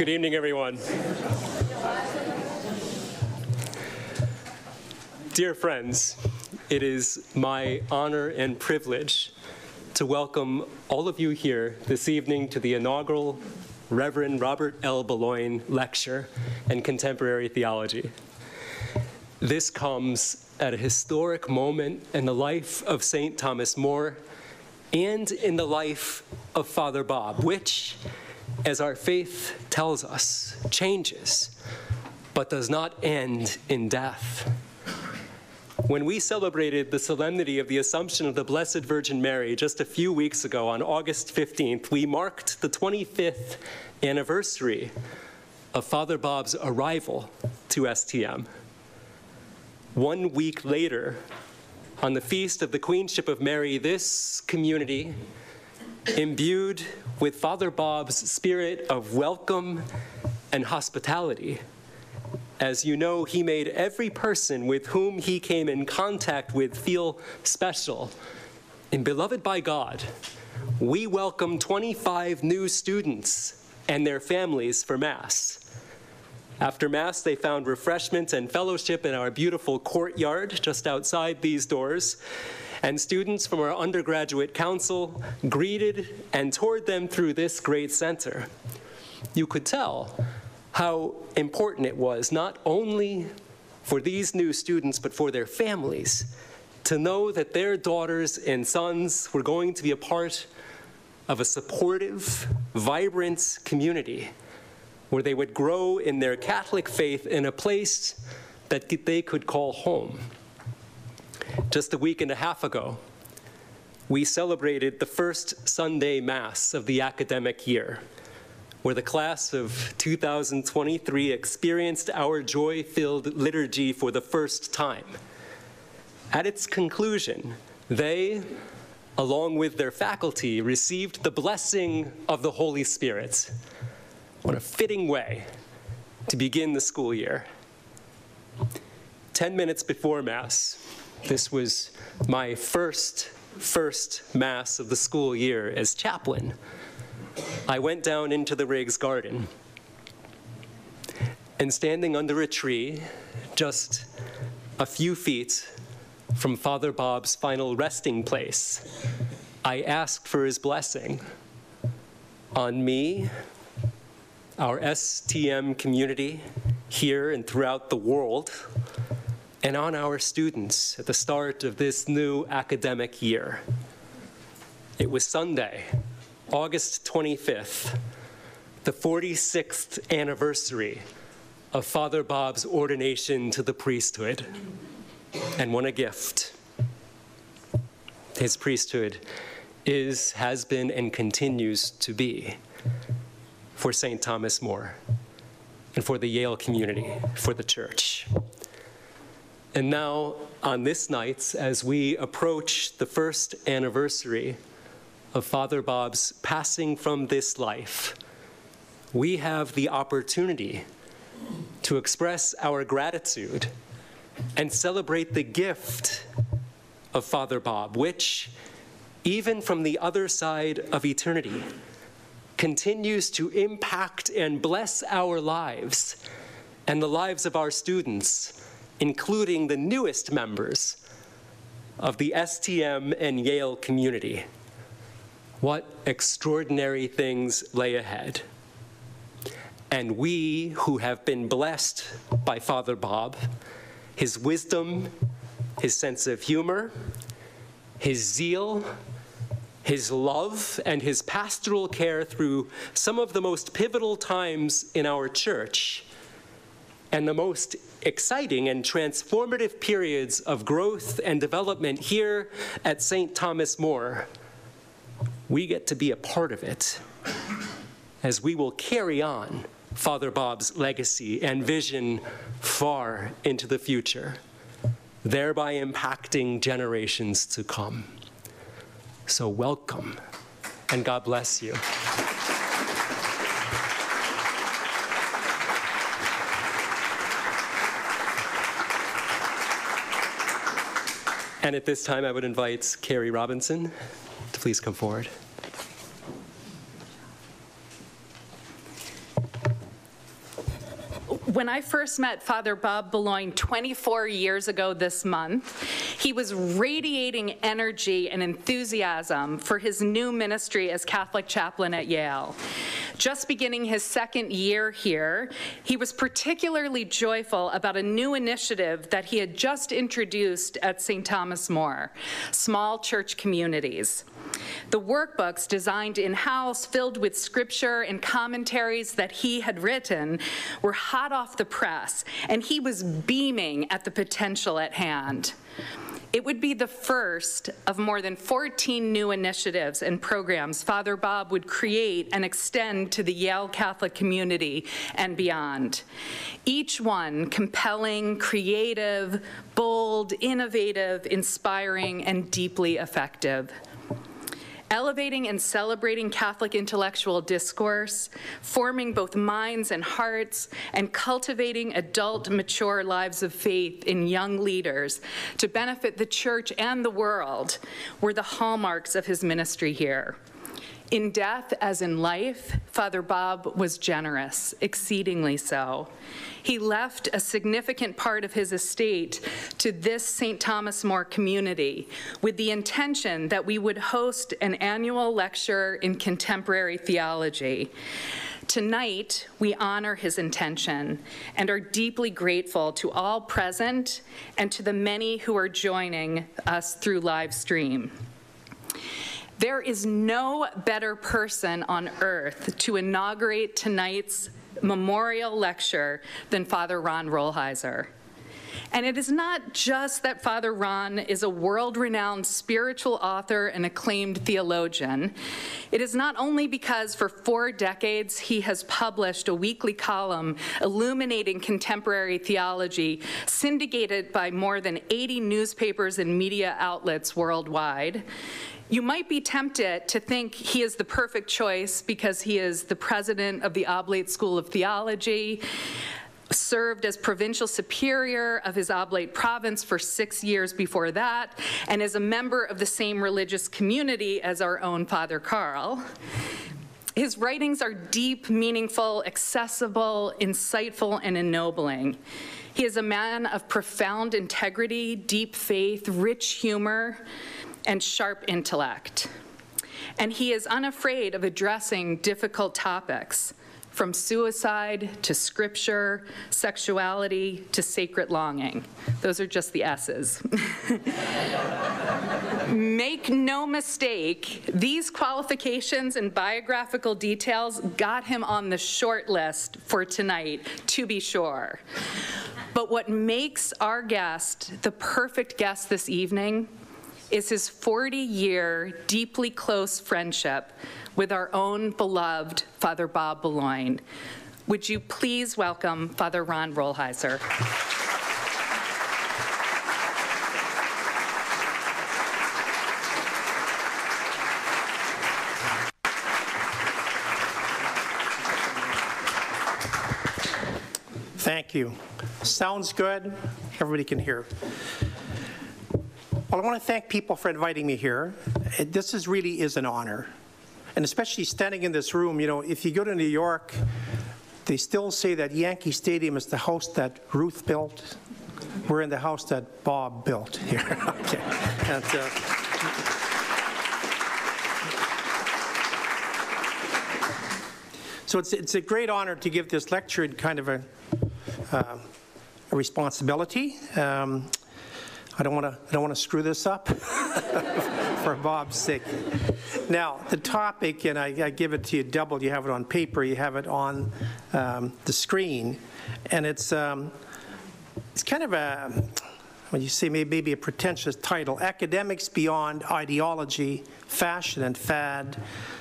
Good evening, everyone. Dear friends, it is my honor and privilege to welcome all of you here this evening to the inaugural Reverend Robert L. Beloin Lecture in Contemporary Theology. This comes at a historic moment in the life of St. Thomas More and in the life of Father Bob, which, as our faith tells us, changes, but does not end in death. When we celebrated the solemnity of the Assumption of the Blessed Virgin Mary just a few weeks ago on August 15th, we marked the 25th anniversary of Father Bob's arrival to STM. One week later, on the feast of the Queenship of Mary, this community, imbued with Father Bob's spirit of welcome and hospitality, as you know, he made every person with whom he came in contact with feel special and beloved by God. We welcome 25 new students and their families for Mass. After Mass, they found refreshment and fellowship in our beautiful courtyard just outside these doors. And students from our undergraduate council greeted and toured them through this great center. You could tell how important it was, not only for these new students, but for their families, to know that their daughters and sons were going to be a part of a supportive, vibrant community where they would grow in their Catholic faith in a place that they could call home. Just a week and a half ago, we celebrated the first Sunday Mass of the academic year, where the class of 2023 experienced our joy filled liturgy for the first time. At its conclusion, they, along with their faculty, received the blessing of the Holy Spirit what a fitting way to begin the school year. 10 minutes before Mass, this was my first, first Mass of the school year as chaplain. I went down into the Riggs garden and standing under a tree, just a few feet from Father Bob's final resting place, I asked for his blessing on me our STM community here and throughout the world, and on our students at the start of this new academic year. It was Sunday, August 25th, the 46th anniversary of Father Bob's ordination to the priesthood. And what a gift. His priesthood is, has been, and continues to be for St. Thomas More and for the Yale community, for the church. And now, on this night, as we approach the first anniversary of Father Bob's passing from this life, we have the opportunity to express our gratitude and celebrate the gift of Father Bob, which, even from the other side of eternity, continues to impact and bless our lives and the lives of our students, including the newest members of the STM and Yale community. What extraordinary things lay ahead. And we who have been blessed by Father Bob, his wisdom, his sense of humor, his zeal, his love and his pastoral care through some of the most pivotal times in our church and the most exciting and transformative periods of growth and development here at St. Thomas More, we get to be a part of it as we will carry on Father Bob's legacy and vision far into the future, thereby impacting generations to come. So welcome, and God bless you. And at this time, I would invite Carrie Robinson to please come forward. When I first met Father Bob Beloin 24 years ago this month, he was radiating energy and enthusiasm for his new ministry as Catholic chaplain at Yale. Just beginning his second year here, he was particularly joyful about a new initiative that he had just introduced at St. Thomas More, small church communities. The workbooks designed in-house, filled with scripture and commentaries that he had written, were hot off the press, and he was beaming at the potential at hand. It would be the first of more than 14 new initiatives and programs Father Bob would create and extend to the Yale Catholic community and beyond. Each one compelling, creative, bold, innovative, inspiring, and deeply effective elevating and celebrating Catholic intellectual discourse, forming both minds and hearts, and cultivating adult, mature lives of faith in young leaders to benefit the church and the world were the hallmarks of his ministry here. In death, as in life, Father Bob was generous, exceedingly so. He left a significant part of his estate to this St. Thomas More community with the intention that we would host an annual lecture in contemporary theology. Tonight, we honor his intention and are deeply grateful to all present and to the many who are joining us through live stream. There is no better person on earth to inaugurate tonight's memorial lecture than Father Ron Rolheiser. And it is not just that Father Ron is a world-renowned spiritual author and acclaimed theologian. It is not only because for four decades he has published a weekly column illuminating contemporary theology, syndicated by more than 80 newspapers and media outlets worldwide. You might be tempted to think he is the perfect choice because he is the president of the Oblate School of Theology, served as provincial superior of his oblate province for six years before that, and is a member of the same religious community as our own Father Carl. His writings are deep, meaningful, accessible, insightful, and ennobling. He is a man of profound integrity, deep faith, rich humor, and sharp intellect. And he is unafraid of addressing difficult topics, from suicide to scripture, sexuality to sacred longing. Those are just the S's. Make no mistake, these qualifications and biographical details got him on the short list for tonight, to be sure. But what makes our guest the perfect guest this evening is his 40-year, deeply close friendship with our own beloved Father Bob Beloin. Would you please welcome Father Ron Rolheiser? Thank you. Sounds good. Everybody can hear. Well, I want to thank people for inviting me here. This is really is an honor. And especially standing in this room, you know, if you go to New York, they still say that Yankee Stadium is the house that Ruth built. We're in the house that Bob built here. okay. And, uh, so it's, it's a great honor to give this lecture in kind of a, uh, a responsibility. Um, I don't want to I don't want to screw this up for Bob's sake. Now, the topic, and I, I, give it to you double. You have it on paper. You have it on um, the screen, and it's um, it's kind of a when you say maybe, a pretentious title: "Academics Beyond Ideology, Fashion, and Fad."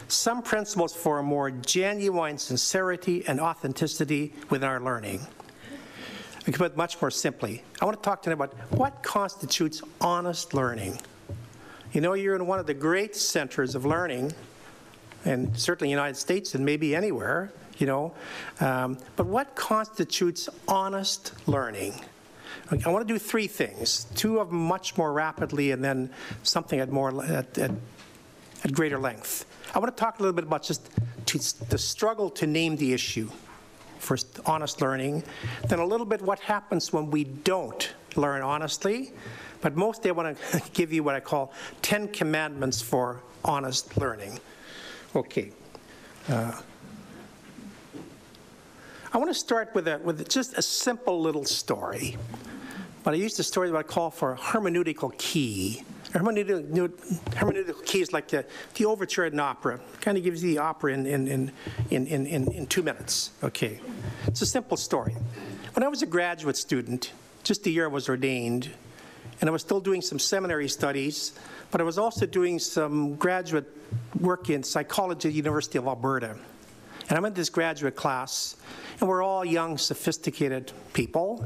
Some principles for a more genuine sincerity and authenticity within our learning. We can put it much more simply. I want to talk tonight about what constitutes honest learning. You know, you're in one of the great centers of learning, and certainly in the United States and maybe anywhere, you know, um, but what constitutes honest learning? I want to do three things, two of them much more rapidly and then something at more at, at, at greater length. I want to talk a little bit about just to, the struggle to name the issue. For honest learning, then a little bit what happens when we don't learn honestly. But mostly I want to give you what I call 10 commandments for honest learning. Okay. Uh, I want to start with, a, with just a simple little story. But I used a story that I call for a hermeneutical key. Hermeneutical, hermeneutical key is like the, the overture at an opera. Kind of gives you the opera in, in, in, in, in, in two minutes. Okay. It's a simple story. When I was a graduate student, just the year I was ordained, and I was still doing some seminary studies, but I was also doing some graduate work in psychology at the University of Alberta. And I'm in this graduate class, and we're all young, sophisticated people,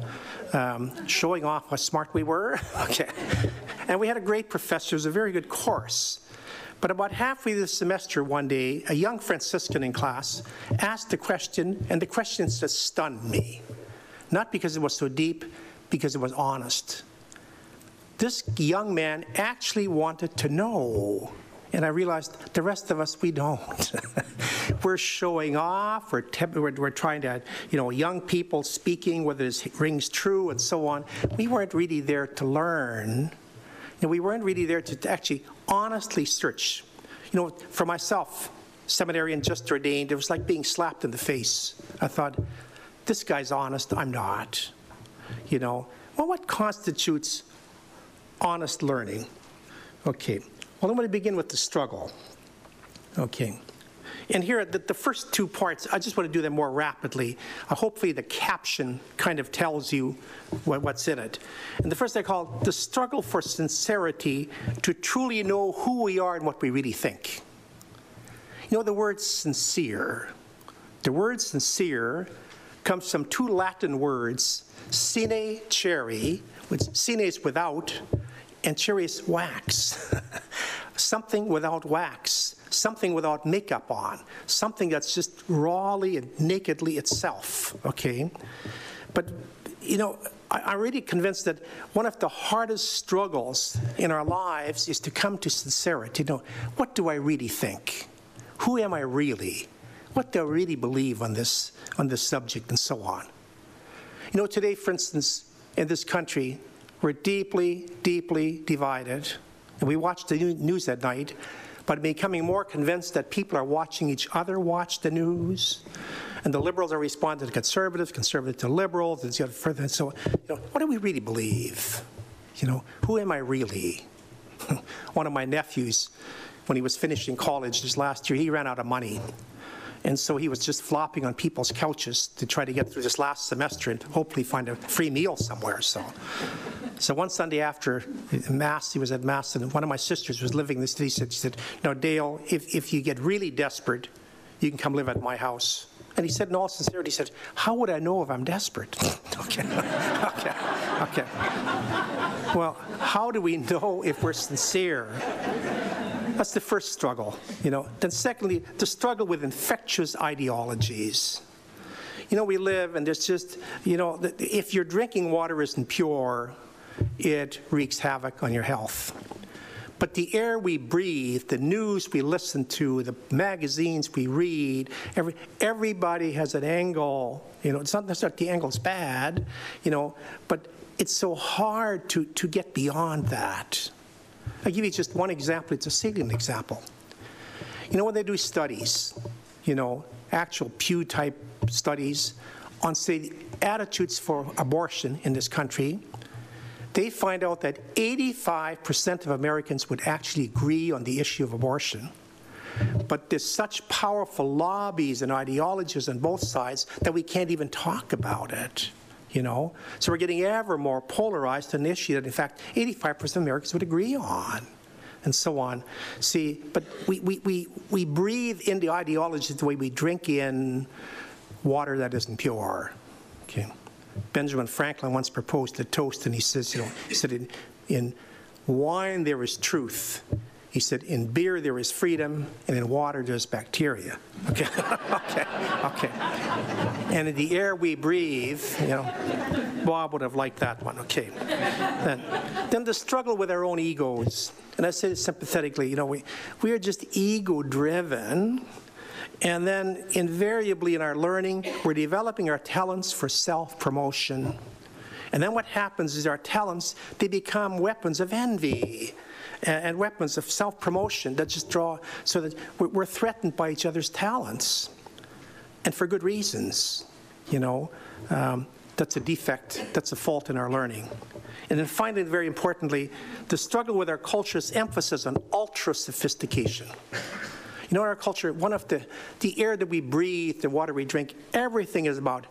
um, showing off how smart we were. okay. And we had a great professor, it was a very good course. But about halfway through the semester one day, a young Franciscan in class asked a question, and the question just stunned me. Not because it was so deep, because it was honest. This young man actually wanted to know and I realized the rest of us, we don't. we're showing off, we're, we're, we're, trying to, you know, young people speaking, whether this rings true and so on. We weren't really there to learn. And we weren't really there to actually honestly search. You know, for myself, seminarian just ordained, it was like being slapped in the face. I thought, this guy's honest, I'm not. You know, well, what constitutes honest learning? Okay. Well, I'm going to begin with the struggle. Okay. And here, the, the, first two parts, I just want to do them more rapidly. Uh, hopefully, the caption kind of tells you what, what's in it. And the first I call the struggle for sincerity to truly know who we are and what we really think. You know, the word sincere. The word sincere comes from two Latin words, sine cera, which sine is without, and cera is wax. something without wax, something without makeup on, something that's just rawly and nakedly itself, okay? But, you know, I, am really convinced that one of the hardest struggles in our lives is to come to sincerity. You know, what do I really think? Who am I really? What do I really believe on this, on this subject, and so on? You know, today, for instance, in this country, we're deeply, deeply divided and we watch the news at night, but becoming more convinced that people are watching each other watch the news. And the liberals are responding to conservatives, conservatives to liberals, and further. And so, you know, what do we really believe? You know, who am I really? One of my nephews, when he was finishing college this last year, he ran out of money. And so he was just flopping on people's couches to try to get through this last semester and hopefully find a free meal somewhere. So, so one Sunday after Mass, he was at Mass, and one of my sisters was living in the city. She said, No, Dale, if, if you get really desperate, you can come live at my house. And he said, in all sincerity, he said, How would I know if I'm desperate? okay, okay, okay. Well, how do we know if we're sincere? That's the first struggle, you know. Then secondly, the struggle with infectious ideologies. You know, we live and there's just, you know, if your drinking water isn't pure, it wreaks havoc on your health. But the air we breathe, the news we listen to, the magazines we read, every, everybody has an angle. You know, it's not necessarily the angle's bad, you know, but it's so hard to, to get beyond that. I'll give you just one example. It's a salient example. You know, when they do studies, you know, actual Pew type studies on, say, attitudes for abortion in this country, they find out that 85% of Americans would actually agree on the issue of abortion. But there's such powerful lobbies and ideologies on both sides that we can't even talk about it you know? So we're getting ever more polarized on an issue that, in fact, 85% of Americans would agree on and so on. See, but we, we, we, we breathe in the ideology the way we drink in water that isn't pure. Okay. Benjamin Franklin once proposed a toast, and he says, you know, he said, in, in wine there is truth, he said, in beer there is freedom, and in water there's bacteria. Okay, okay, okay. And in the air we breathe, you know, Bob would have liked that one. Okay. Then, then the struggle with our own egos. And I say it sympathetically, you know, we, we are just ego driven. And then invariably in our learning, we're developing our talents for self-promotion. And then what happens is our talents, they become weapons of envy and, weapons of self-promotion that just draw, so that we're, we're threatened by each other's talents. And for good reasons, you know. Um, that's a defect, that's a fault in our learning. And then finally, very importantly, the struggle with our culture's emphasis on ultra sophistication. You know, in our culture, one of the, the air that we breathe, the water we drink, everything is about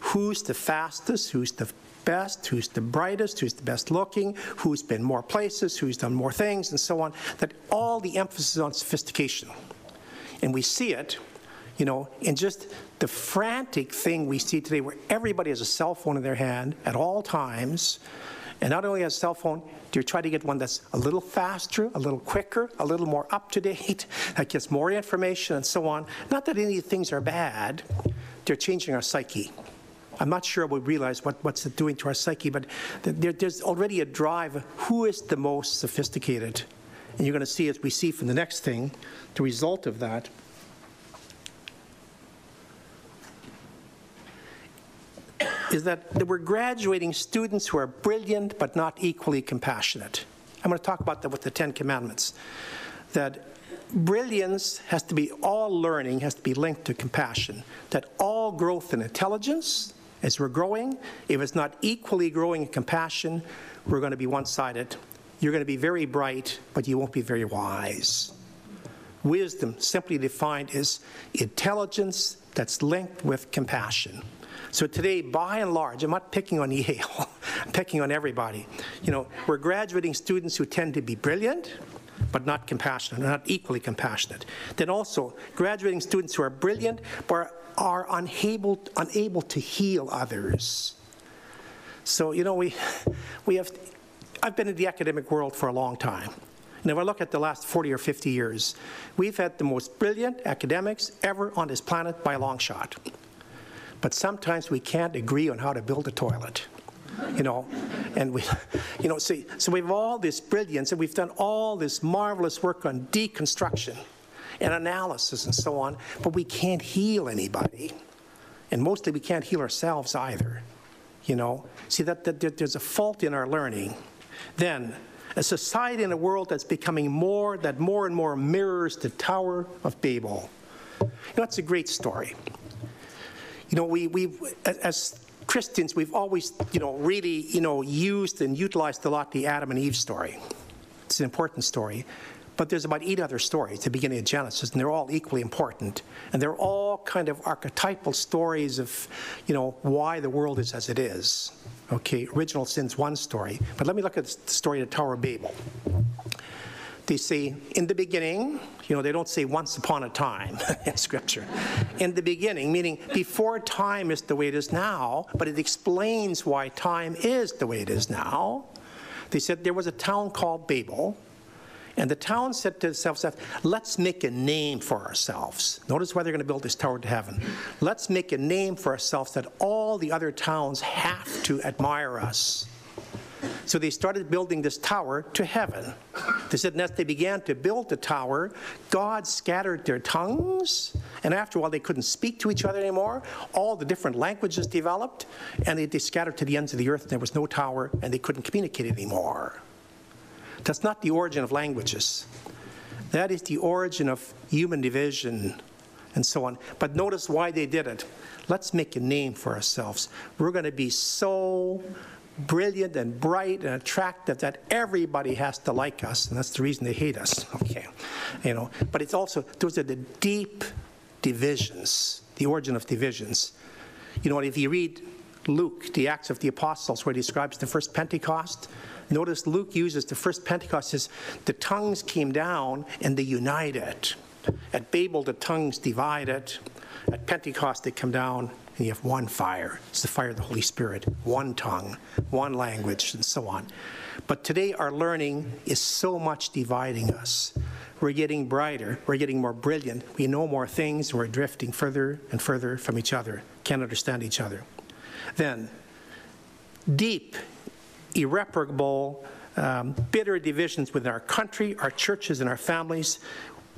who's the fastest, who's the best, who's the brightest, who's the best looking, who's been more places, who's done more things, and so on. That all the emphasis on sophistication. And we see it you know, in just the frantic thing we see today where everybody has a cell phone in their hand at all times, and not only has a cell phone, do you try to get one that's a little faster, a little quicker, a little more up to date, that gets more information and so on. Not that any of the things are bad, they're changing our psyche. I'm not sure we realize what, what's it doing to our psyche, but there, there's already a drive. Who is the most sophisticated? And you're going to see, as we see from the next thing, the result of that is that, that we're graduating students who are brilliant but not equally compassionate. I'm going to talk about that with the Ten Commandments. That brilliance has to be, all learning has to be linked to compassion. That all growth in intelligence, as we're growing, if it's not equally growing in compassion, we're going to be one sided. You're going to be very bright, but you won't be very wise. Wisdom, simply defined, is intelligence that's linked with compassion. So today, by and large, I'm not picking on Yale, I'm picking on everybody. You know, we're graduating students who tend to be brilliant, but not compassionate, not equally compassionate. Then also, graduating students who are brilliant, but are unable, unable to heal others. So, you know, we, we have, I've been in the academic world for a long time. And if I look at the last 40 or 50 years, we've had the most brilliant academics ever on this planet by a long shot but sometimes we can't agree on how to build a toilet you know, and we, you know, see, so we have all this brilliance, and we've done all this marvelous work on deconstruction and analysis and so on, but we can't heal anybody, and mostly we can't heal ourselves either. You know, see that, that, there's a fault in our learning. Then, a society in a world that's becoming more, that more and more mirrors the Tower of Babel. You know, it's a great story. You know, we, we as Christians, we've always, you know, really, you know, used and utilized a lot the Adam and Eve story. It's an important story. But there's about eight other stories at the beginning of Genesis, and they're all equally important. And they're all kind of archetypal stories of, you know, why the world is as it is. Okay, original sin's one story. But let me look at the story of the Tower of Babel they say in the beginning, you know, they don't say once upon a time in Scripture. In the beginning, meaning before time is the way it is now, but it explains why time is the way it is now. They said there was a town called Babel, and the town said to itself, let's make a name for ourselves. Notice why they're going to build this tower to heaven. Let's make a name for ourselves that all the other towns have to admire us. So they started building this tower to heaven. They said, and as they began to build the tower, God scattered their tongues, and after a while they couldn't speak to each other anymore. All the different languages developed, and they, they scattered to the ends of the earth, and there was no tower, and they couldn't communicate anymore. That's not the origin of languages. That is the origin of human division and so on. But notice why they did it. Let's make a name for ourselves. We're going to be so brilliant and bright and attractive that everybody has to like us, and that's the reason they hate us. Okay, you know. But it's also those are the deep divisions, the origin of divisions. You know, what if you read Luke, the Acts of the Apostles, where he describes the first Pentecost, notice Luke uses the first Pentecost says the tongues came down and they united. At Babel, the tongues divided. At Pentecost, they come down and you have one fire. It's the fire of the Holy Spirit, one tongue, one language, and so on. But today, our learning is so much dividing us. We're getting brighter, we're getting more brilliant, we know more things, we're drifting further and further from each other, can't understand each other. Then, deep, irreparable, um, bitter divisions within our country, our churches, and our families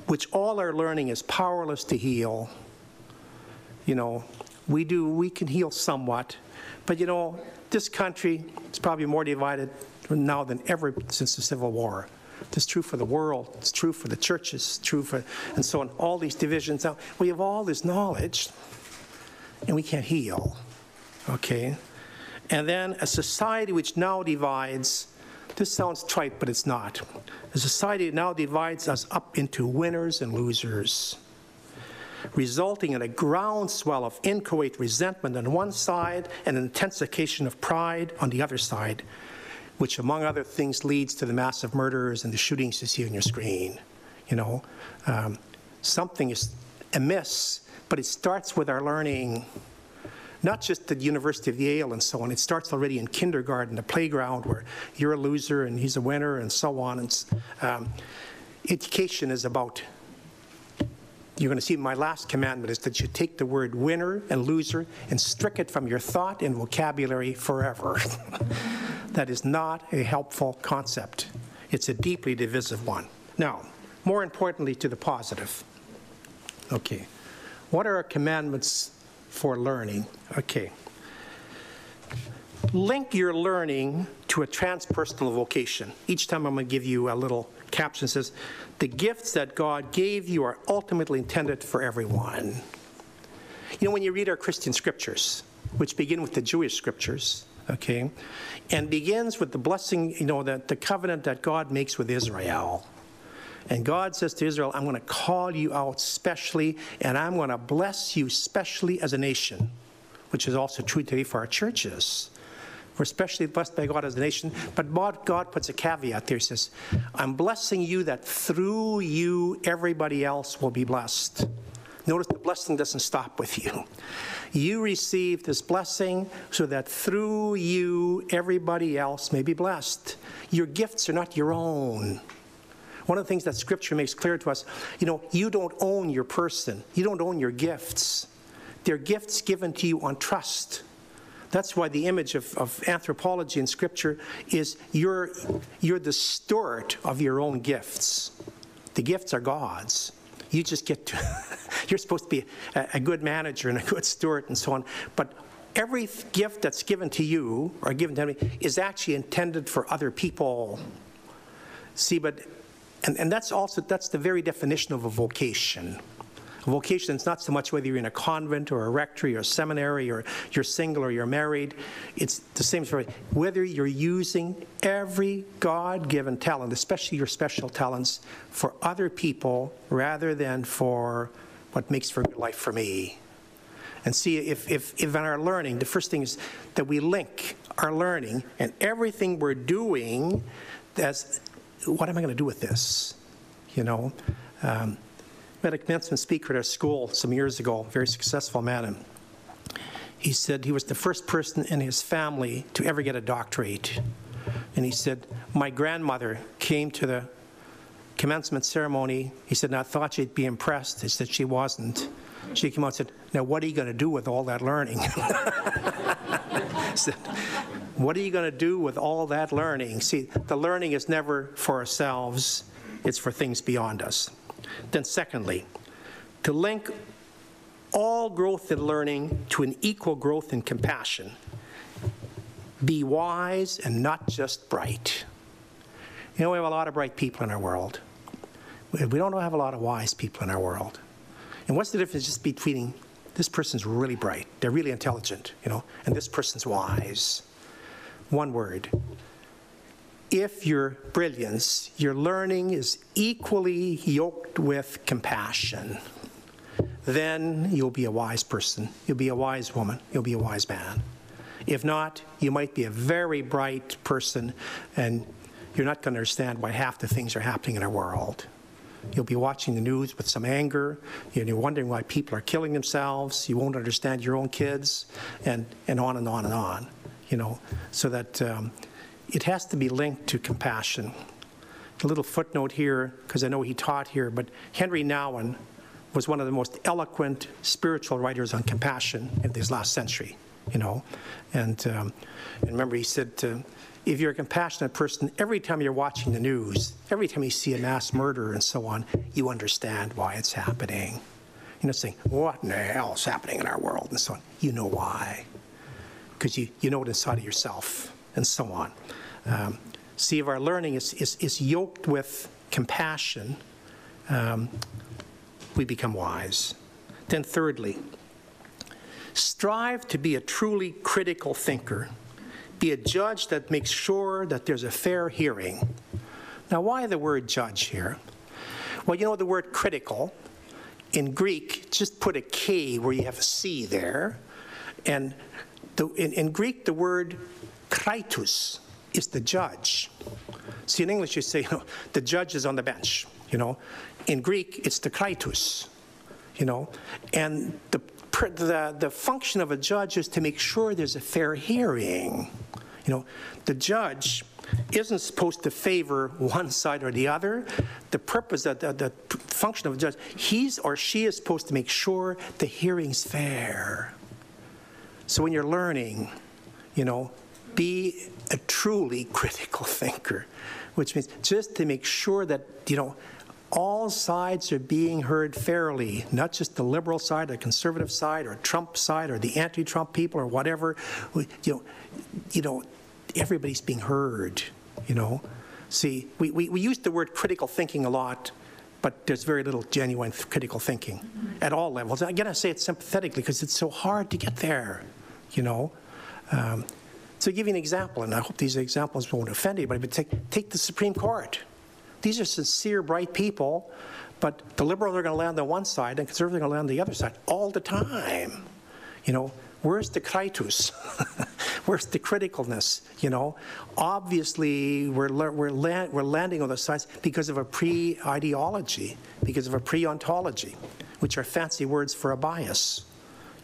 which all our learning is powerless to heal. You know, we do, we can heal somewhat, but you know, this country is probably more divided now than ever since the Civil War. It's true for the world, it's true for the churches, it's true for, and so on, all these divisions. Now, we have all this knowledge, and we can't heal, okay? And then a society which now divides, this sounds trite, but it's not. A society now divides us up into winners and losers, resulting in a groundswell of inchoate resentment on one side and an intensification of pride on the other side, which, among other things, leads to the massive murders and the shootings you see on your screen. You know, um, something is amiss, but it starts with our learning not just the University of Yale and so on. It starts already in kindergarten, the playground, where you're a loser and he's a winner, and so on. And um, education is about. You're going to see my last commandment is that you take the word winner and loser and strike it from your thought and vocabulary forever. that is not a helpful concept. It's a deeply divisive one. Now, more importantly, to the positive. Okay. What are our commandments for learning. Okay. Link your learning to a transpersonal vocation. Each time I'm going to give you a little caption that says, the gifts that God gave you are ultimately intended for everyone. You know, when you read our Christian scriptures, which begin with the Jewish scriptures, okay, and begins with the blessing, you know, the, the covenant that God makes with Israel. And God says to Israel, I'm going to call you out specially, and I'm going to bless you specially as a nation, which is also true today for our churches. We're especially blessed by God as a nation, but God puts a caveat there. He says, I'm blessing you that through you, everybody else will be blessed. Notice the blessing doesn't stop with you. You receive this blessing so that through you, everybody else may be blessed. Your gifts are not your own. One of the things that Scripture makes clear to us, you know, you don't own your person, you don't own your gifts. They're gifts given to you on trust. That's why the image of, of anthropology in Scripture is you're, you're the steward of your own gifts. The gifts are God's. You just get to, you're supposed to be a, a good manager and a good steward and so on. But every gift that's given to you or given to me is actually intended for other people. See, but and, and that's also, that's the very definition of a vocation. A vocation is not so much whether you're in a convent or a rectory or a seminary or you're single or you're married. It's the same story. Whether you're using every God given talent, especially your special talents, for other people rather than for what makes for good life for me. And see, if, if, if in our learning, the first thing is that we link our learning and everything we're doing as what am I going to do with this? You know, um, had a commencement speaker at our school some years ago, very successful man, he said he was the first person in his family to ever get a doctorate. And he said, my grandmother came to the commencement ceremony. He said, I thought she'd be impressed. He said she wasn't. She came out and said, now what are you going to do with all that learning? said, what are you going to do with all that learning? See, the learning is never for ourselves, it's for things beyond us. Then, secondly, to link all growth in learning to an equal growth in compassion. Be wise and not just bright. You know, we have a lot of bright people in our world. We don't have a lot of wise people in our world. And what's the difference just between this person's really bright, they're really intelligent, you know, and this person's wise? One word. If your brilliance, your learning is equally yoked with compassion, then you'll be a wise person. You'll be a wise woman. You'll be a wise man. If not, you might be a very bright person and you're not going to understand why half the things are happening in our world. You'll be watching the news with some anger, and you're wondering why people are killing themselves. You won't understand your own kids, and, and on and on and on you know, so that um, it has to be linked to compassion. A little footnote here, because I know he taught here, but Henry Nouwen was one of the most eloquent spiritual writers on compassion in this last century, you know. And, um, and remember, he said, uh, if you're a compassionate person, every time you're watching the news, every time you see a mass murder and so on, you understand why it's happening. You're not saying, what in the hell is happening in our world and so on. You know why. Because you, you know it inside of yourself and so on. Um, see, if our learning is, is, is yoked with compassion, um, we become wise. Then, thirdly, strive to be a truly critical thinker. Be a judge that makes sure that there's a fair hearing. Now, why the word judge here? Well, you know the word critical. In Greek, just put a K where you have a C there. And the, in, in Greek, the word kritos is the judge. See, in English, you say, you know, the judge is on the bench, you know. In Greek, it's the kritos, you know. And the, the, the function of a judge is to make sure there's a fair hearing. You know, the judge isn't supposed to favor one side or the other. The purpose, of the, the function of a judge, he's or she is supposed to make sure the hearing's fair. So when you're learning, you know, be a truly critical thinker, which means just to make sure that, you know, all sides are being heard fairly, not just the liberal side, the conservative side, or Trump side, or the anti-Trump people, or whatever. You know, you know, everybody's being heard. You know, see, we, we, we use the word critical thinking a lot, but there's very little genuine critical thinking at all levels. Again, I say it sympathetically because it's so hard to get there. You know. Um, give you an example, and I hope these examples won't offend anybody, but take, take the Supreme Court. These are sincere, bright people, but the liberals are going to land on one side and conservatives are going to land on the other side all the time. You know, where's the kritos? where's the criticalness? You know, obviously we're, we're, land, we're landing on the sides because of a pre-ideology, because of a pre-ontology, which are fancy words for a bias.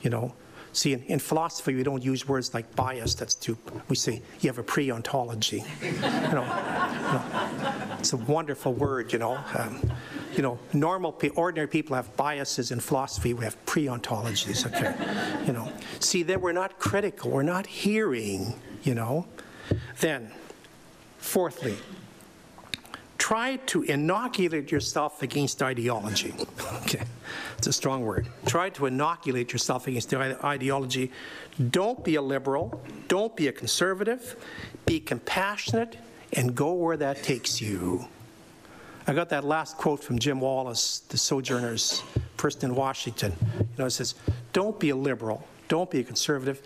You know, See, in, in, philosophy, we don't use words like bias. That's too. We say you have a pre-ontology. you, know, you know, it's a wonderful word. You know, um, you know, normal, ordinary people have biases. In philosophy, we have pre-ontologies. Okay, you know. See, then we're not critical. We're not hearing. You know. Then, fourthly, try to inoculate yourself against ideology. Okay, it's a strong word. Try to inoculate yourself against the ideology. Don't be a liberal. Don't be a conservative. Be compassionate and go where that takes you. I got that last quote from Jim Wallis, the Sojourners person in Washington. You know, it says, Don't be a liberal. Don't be a conservative.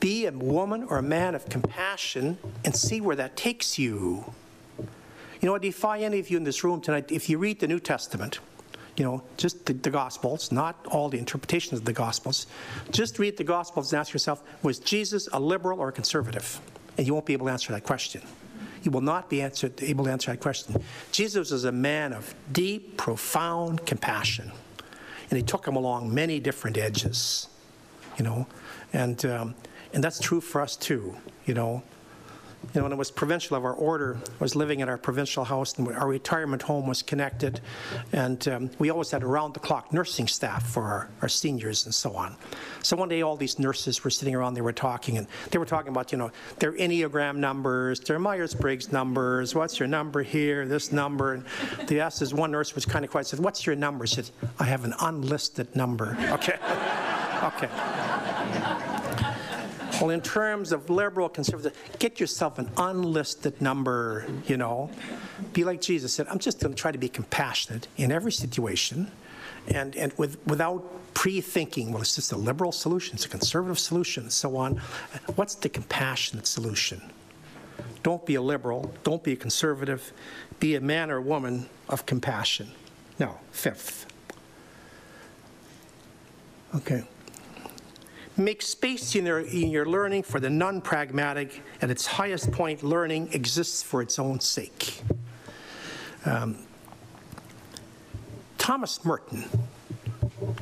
Be a woman or a man of compassion and see where that takes you. You know, I defy any of you in this room tonight, if you read the New Testament, you know, just the, the, Gospels, not all the interpretations of the Gospels, just read the Gospels and ask yourself, was Jesus a liberal or a conservative? And you won't be able to answer that question. You will not be answered, able to answer that question. Jesus was a man of deep, profound compassion. And he took him along many different edges, you know. And, um, and that's true for us too, you know. You know, when it was provincial of our order, was living in our provincial house, and our retirement home was connected, and um, we always had around-the-clock nursing staff for our, our, seniors and so on. So one day, all these nurses were sitting around, they were talking, and they were talking about, you know, their Enneagram numbers, their Myers-Briggs numbers, what's your number here, this number, and they asked this one nurse was kind of quiet, said, what's your number? She said, I have an unlisted number. Okay. okay. Well, in terms of liberal, conservative, get yourself an unlisted number, you know. Be like Jesus said, I'm just going to try to be compassionate in every situation and, and with, without pre-thinking, well, it's just a liberal solution, it's a conservative solution, and so on. What's the compassionate solution? Don't be a liberal, don't be a conservative, be a man or woman of compassion. Now, fifth. Okay. Make space in your, in your learning for the non pragmatic. At its highest point, learning exists for its own sake. Um, Thomas Merton,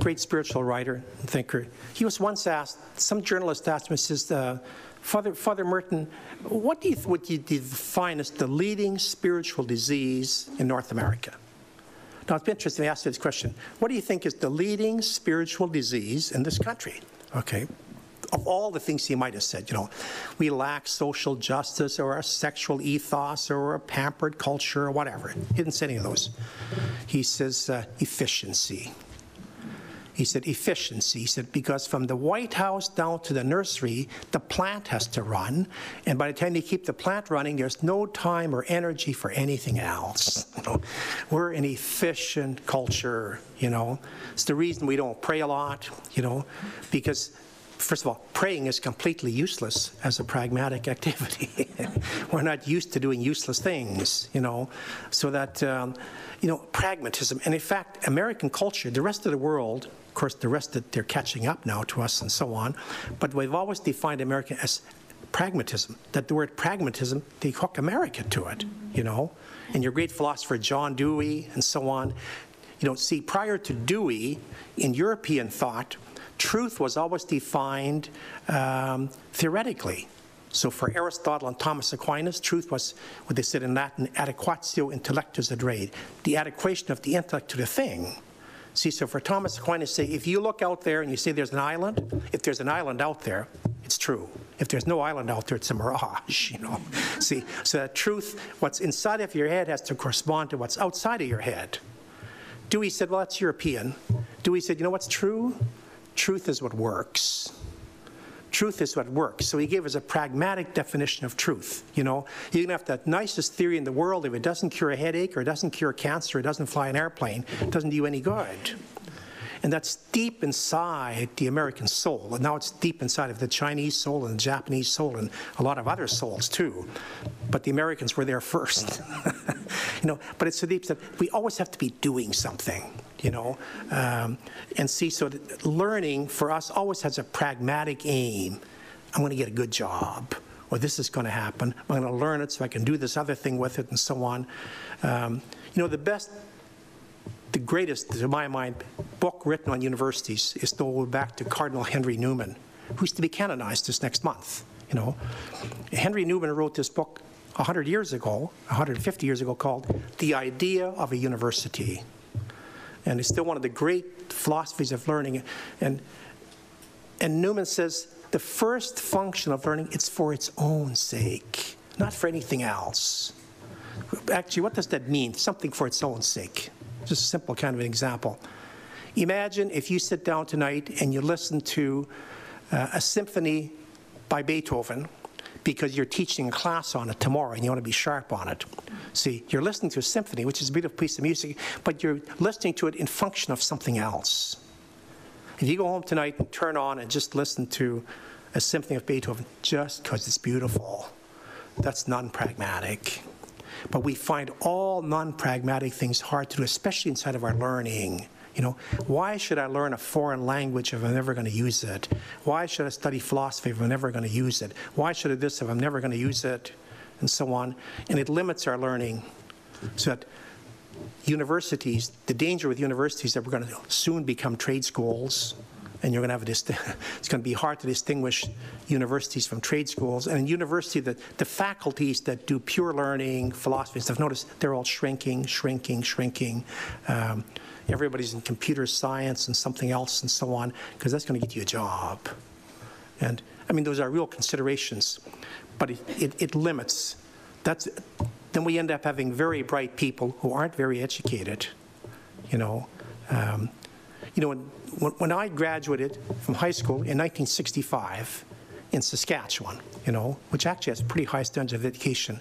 great spiritual writer and thinker, he was once asked, some journalist asked him, says, uh, Father, Father Merton, what do you, would you define as the leading spiritual disease in North America? Now, it's interesting to ask this question. What do you think is the leading spiritual disease in this country? Okay. of all the things he might have said, you know, we lack social justice or a sexual ethos or a pampered culture or whatever. He didn't say any of those. He says uh, efficiency. He said efficiency. He said because from the White House down to the nursery, the plant has to run, and by the time you keep the plant running, there's no time or energy for anything else. We're an efficient culture. You know, it's the reason we don't pray a lot. You know, because first of all, praying is completely useless as a pragmatic activity. We're not used to doing useless things, you know, so that, um, you know, pragmatism. And in fact, American culture, the rest of the world, course, the rest that they're catching up now to us and so on, but we've always defined America as pragmatism, that the word pragmatism, they hook America to it, you know. And your great philosopher John Dewey and so on, you know, see, prior to Dewey, in European thought, truth was always defined um, theoretically. So for Aristotle and Thomas Aquinas, truth was what they said in Latin, adequatio intellectus ad re, the adequation of the intellect to the thing. See, so for Thomas Aquinas, say, if you look out there and you say there's an island, if there's an island out there, it's true. If there's no island out there, it's a mirage, you know. See, so that truth, what's inside of your head has to correspond to what's outside of your head. Dewey said, well, that's European. Dewey said, you know what's true? Truth is what works. Truth is what works. So he gave us a pragmatic definition of truth. You know, you can have the nicest theory in the world. If it doesn't cure a headache or it doesn't cure cancer, it doesn't fly an airplane, it doesn't do you any good. And that's deep inside the American soul. And now it's deep inside of the Chinese soul and the Japanese soul and a lot of other souls too. But the Americans were there first. you know, but it's so deep that we always have to be doing something, you know. Um, and see, so learning for us always has a pragmatic aim. I'm going to get a good job or this is going to happen. I'm going to learn it so I can do this other thing with it and so on. Um, you know, the best the greatest, to my mind, book written on universities is to back to Cardinal Henry Newman, who's to be canonized this next month. You know, Henry Newman wrote this book 100 years ago, 150 years ago, called "The Idea of a University," and it's still one of the great philosophies of learning. And and Newman says the first function of learning it's for its own sake, not for anything else. Actually, what does that mean? Something for its own sake. Just a simple kind of an example. Imagine if you sit down tonight and you listen to uh, a symphony by Beethoven because you're teaching a class on it tomorrow and you want to be sharp on it. See, you're listening to a symphony, which is a beautiful piece of music, but you're listening to it in function of something else. If you go home tonight and turn on and just listen to a symphony of Beethoven just because it's beautiful, that's non pragmatic. But we find all non-pragmatic things hard to do, especially inside of our learning. You know, why should I learn a foreign language if I'm never going to use it? Why should I study philosophy if I'm never going to use it? Why should I do this if I'm never going to use it? And so on. And it limits our learning. So that universities, the danger with universities that we're going to soon become trade schools and you're going to have a dist- it's going to be hard to distinguish universities from trade schools. And in university, the, the faculties that do pure learning, philosophy stuff, notice they're all shrinking, shrinking, shrinking. Um, everybody's in computer science and something else and so on, because that's going to get you a job. And I mean, those are real considerations, but it, it, it limits. That's, then we end up having very bright people who aren't very educated, you know. Um, you know, when, when I graduated from high school in 1965 in Saskatchewan, you know, which actually has pretty high standards of education,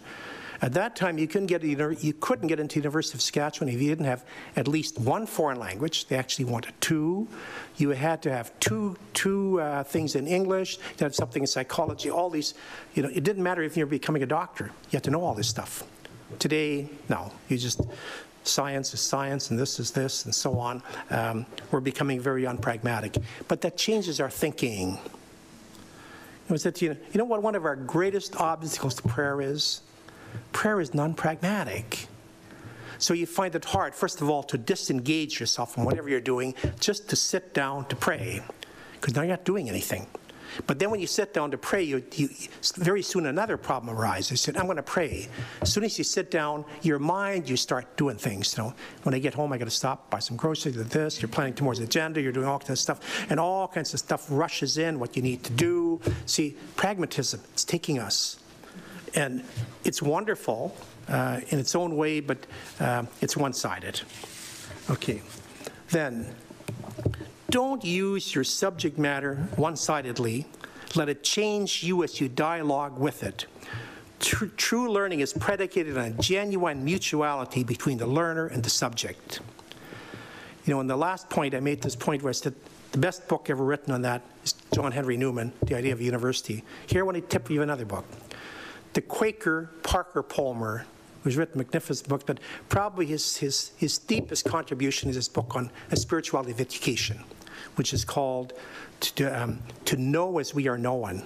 at that time, you couldn't get you couldn't get into University of Saskatchewan if you didn't have at least one foreign language. They actually wanted two. You had to have two two uh, things in English. You had something in psychology. All these, you know, it didn't matter if you're becoming a doctor. You had to know all this stuff. Today, no. You just science is science and this is this and so on. Um, we're becoming very unpragmatic. But that changes our thinking. It was that, You know, you know what one of our greatest obstacles to prayer is? Prayer is non pragmatic. So you find it hard, first of all, to disengage yourself from whatever you're doing, just to sit down to pray, because now you're not doing anything. But then when you sit down to pray, you, you, very soon another problem arises. You said, I'm going to pray. As soon as you sit down, your mind, you start doing things. You know, when I get home, I got to stop, buy some groceries, do this. You're planning tomorrow's agenda. You're doing all kinds of stuff, and all kinds of stuff rushes in. What you need to do. See, pragmatism. It's taking us, and it's wonderful uh, in its own way, but uh, it's one-sided. Okay, then don't use your subject matter one-sidedly. Let it change you as you dialogue with it. True, true learning is predicated on genuine mutuality between the learner and the subject. You know, in the last point, I made this point where I said the best book ever written on that is John Henry Newman, The Idea of University. Here, I want to tip you another book. The Quaker Parker Palmer who's written magnificent books, but probably his, his, his deepest contribution is his book on a spirituality of education, which is called To, um, to Know as We Are Known.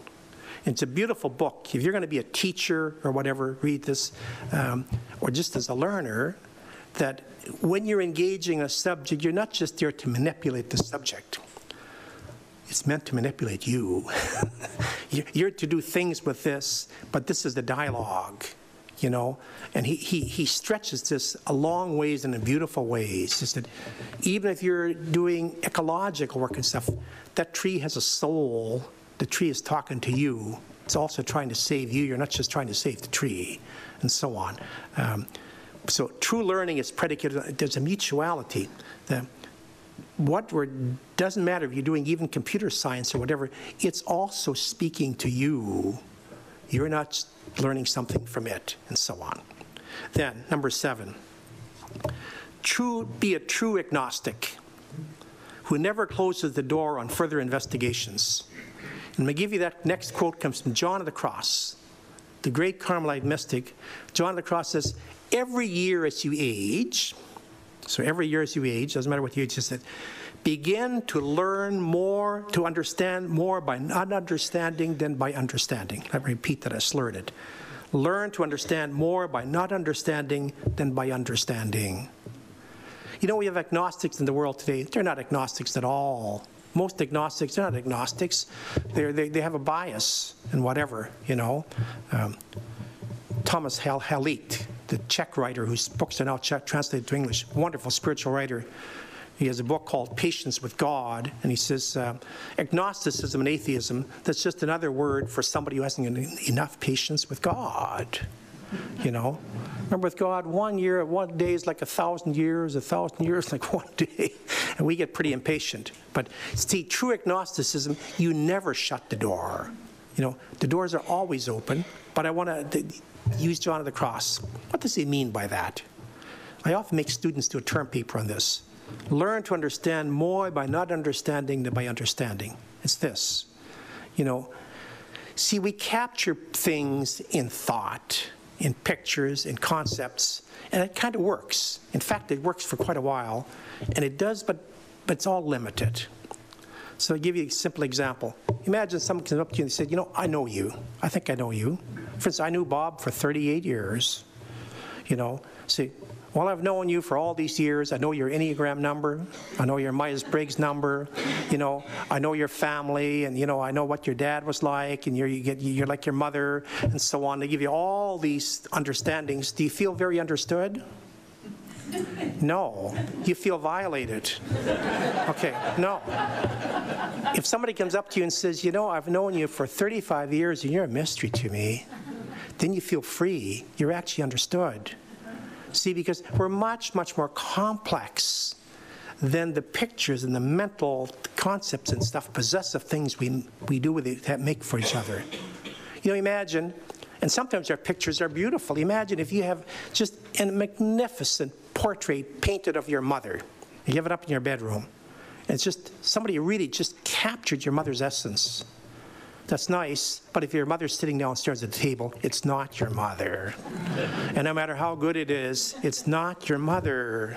It's a beautiful book. If you're going to be a teacher or whatever, read this, um, or just as a learner, that when you're engaging a subject, you're not just there to manipulate the subject. It's meant to manipulate you. you're to do things with this, but this is the dialogue you know? And he, he, he stretches this a long ways and in beautiful ways. Just that even if you're doing ecological work and stuff, that tree has a soul. The tree is talking to you. It's also trying to save you. You're not just trying to save the tree, and so on. Um, so true learning is predicated, there's a mutuality. The, what we're, doesn't matter if you're doing even computer science or whatever, it's also speaking to you. You're not learning something from it, and so on. Then, number seven, true, be a true agnostic who never closes the door on further investigations. And to give you that next quote comes from John of the Cross, the great Carmelite mystic. John of the Cross says, Every year as you age, so every year as you age, doesn't matter what you age, just said, begin to learn more, to understand more by not understanding than by understanding. Let me repeat that, I slurred it. Learn to understand more by not understanding than by understanding. You know, we have agnostics in the world today. They're not agnostics at all. Most agnostics, they're not agnostics. They're, they, they have a bias and whatever, you know. Um, Thomas Hal Halík, the Czech writer whose books are now translated to English, wonderful spiritual writer, he has a book called Patience with God, and he says uh, agnosticism and atheism, that's just another word for somebody who hasn't enough patience with God. You know? Remember with God, one year, one day is like a thousand years, a thousand years like one day. And we get pretty impatient. But see, true agnosticism, you never shut the door. You know, the doors are always open, but I want to use John of the Cross. What does he mean by that? I often make students do a term paper on this. Learn to understand more by not understanding than by understanding. It's this. You know, see, we capture things in thought, in pictures, in concepts, and it kind of works. In fact, it works for quite a while, and it does, but, but it's all limited. So I'll give you a simple example. Imagine someone comes up to you and said, you know, I know you. I think I know you. I knew Bob for 38 years. You know, see, well, I've known you for all these years. I know your Enneagram number. I know your Myers-Briggs number. You know, I know your family, and you know, I know what your dad was like, and you're you get, you're like your mother, and so on. They give you all these understandings. Do you feel very understood? No. You feel violated. Okay, no. If somebody comes up to you and says, you know, I've known you for 35 years and you're a mystery to me, then you feel free. You're actually understood. See, because we're much, much more complex than the pictures and the mental concepts and stuff, possessive things we, we do with it that make for each other. You know, imagine, and sometimes our pictures are beautiful. Imagine if you have just a magnificent portrait painted of your mother. You have it up in your bedroom. It's just somebody really just captured your mother's essence. That's nice, but if your mother's sitting downstairs at the table, it's not your mother. and no matter how good it is, it's not your mother.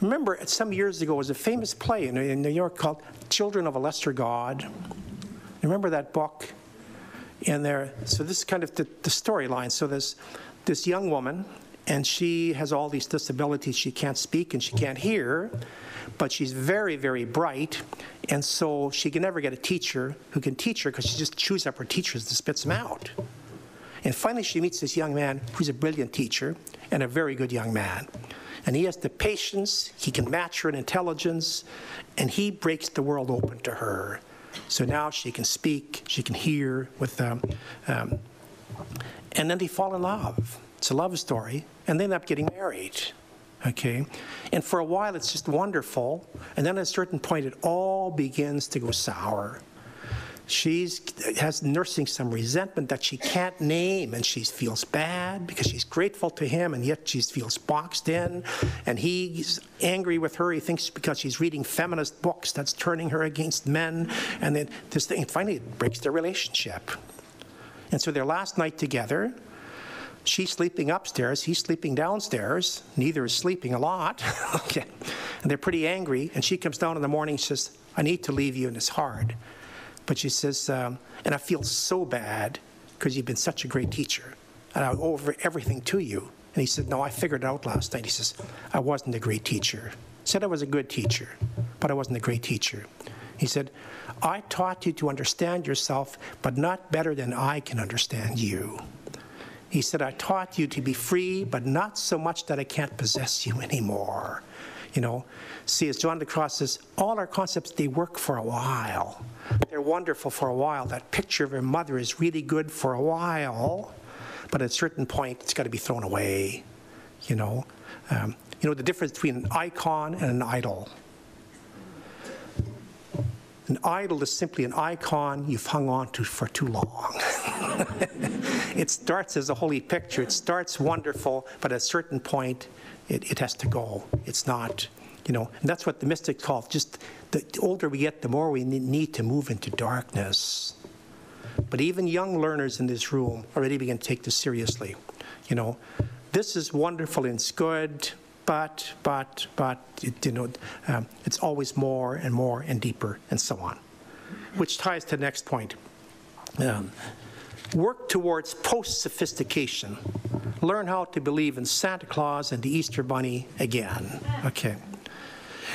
Remember, some years ago, was a famous play in, in New York called Children of a Lesser God. Remember that book? And there, so this is kind of the, the storyline. So there's this young woman, and she has all these disabilities. She can't speak and she can't hear, but she's very, very bright, and so she can never get a teacher who can teach her because she just chews up her teachers and spits them out. And finally, she meets this young man who's a brilliant teacher and a very good young man. And he has the patience, he can match her in intelligence, and he breaks the world open to her. So now she can speak, she can hear with them. Um, and then they fall in love. It's a love story, and they end up getting married. Okay? And for a while, it's just wonderful. And then at a certain point, it all begins to go sour. She's has nursing some resentment that she can't name, and she feels bad because she's grateful to him, and yet she feels boxed in. And he's angry with her. He thinks because she's reading feminist books that's turning her against men. And then this thing finally it breaks their relationship. And so their last night together, she's sleeping upstairs, he's sleeping downstairs. Neither is sleeping a lot. okay. And they're pretty angry. And she comes down in the morning and says, I need to leave you, and it's hard. But she says, um, and I feel so bad because you've been such a great teacher, and I owe everything to you. And he said, No, I figured it out last night. He says, I wasn't a great teacher. said I was a good teacher, but I wasn't a great teacher. He said, I taught you to understand yourself, but not better than I can understand you. He said, I taught you to be free, but not so much that I can't possess you anymore. You know, see, as John Cross says, all our concepts, they work for a while. They're wonderful for a while. That picture of your mother is really good for a while, but at a certain point, it's got to be thrown away. You know, um, you know the difference between an icon and an idol. An idol is simply an icon you've hung on to for too long. it starts as a holy picture. It starts wonderful, but at a certain point, it, it has to go. It's not, you know, and that's what the mystics call just the older we get, the more we need to move into darkness. But even young learners in this room already begin to take this seriously. You know, this is wonderful and it's good, but, but, but, it, you know, um, it's always more and more and deeper and so on. Which ties to the next point. Um, work towards post-sophistication. Learn how to believe in Santa Claus and the Easter Bunny again. Okay.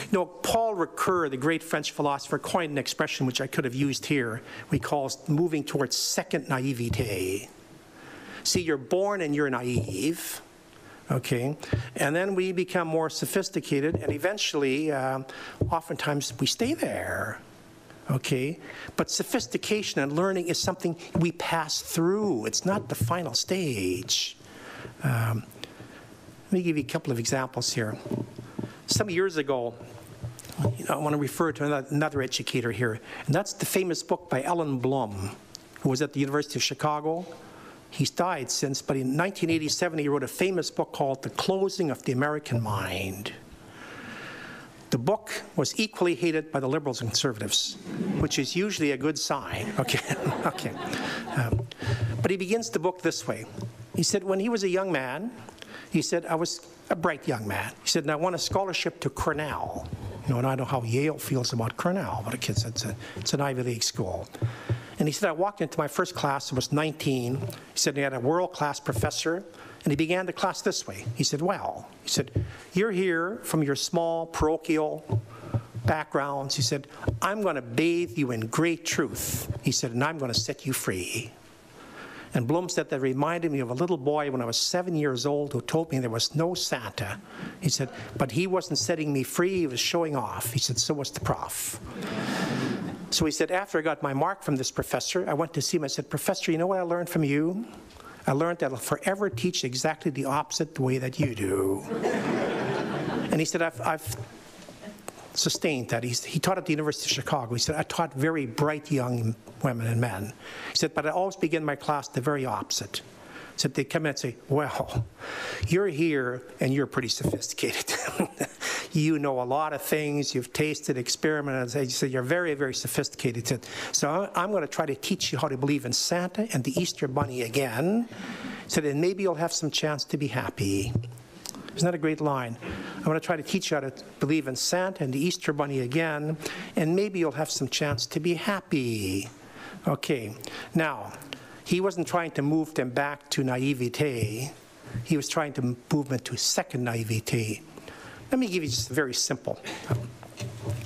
You know, Paul Ricoeur, the great French philosopher, coined an expression which I could have used here. We call moving towards second naivete. See, you're born and you're naive, okay? And then we become more sophisticated, and eventually, uh, oftentimes, we stay there okay? But sophistication and learning is something we pass through. It's not the final stage. Um, let me give you a couple of examples here. Some years ago, you know, I want to refer to another educator here, and that's the famous book by Allan Bloom, who was at the University of Chicago. He's died since, but in 1987 he wrote a famous book called The Closing of the American Mind. The book was equally hated by the liberals and conservatives, which is usually a good sign. Okay, okay. Um, but he begins the book this way. He said, when he was a young man, he said, I was a bright young man. He said, and I won a scholarship to Cornell. You know, and I know how Yale feels about Cornell, but a kid said it's, a, it's an Ivy League school. And he said, I walked into my first class, I was 19. He said, he had a world-class professor and he began the class this way. He said, Well, he said, you're here from your small parochial backgrounds. He said, I'm going to bathe you in great truth. He said, and I'm going to set you free. And Bloom said that reminded me of a little boy when I was seven years old who told me there was no Santa. He said, but he wasn't setting me free, he was showing off. He said, so was the prof. So he said, after I got my mark from this professor, I went to see him. I said, Professor, you know what I learned from you? I learned that I'll forever teach exactly the opposite the way that you do. and he said, I've, I've sustained that. He's, he taught at the University of Chicago. He said, I taught very bright young women and men. He said, but I always begin my class the very opposite. Said, they come in and say, well, you're here and you're pretty sophisticated. you know a lot of things, you've tasted, experimented, you said you're very, very sophisticated. So I'm going to try to teach you how to believe in Santa and the Easter Bunny again, so then maybe you'll have some chance to be happy. Isn't that a great line? I'm going to try to teach you how to believe in Santa and the Easter Bunny again, and maybe you'll have some chance to be happy. Okay, now, he wasn't trying to move them back to naivete he was trying to move them to second naivete. Let me give you just a very simple,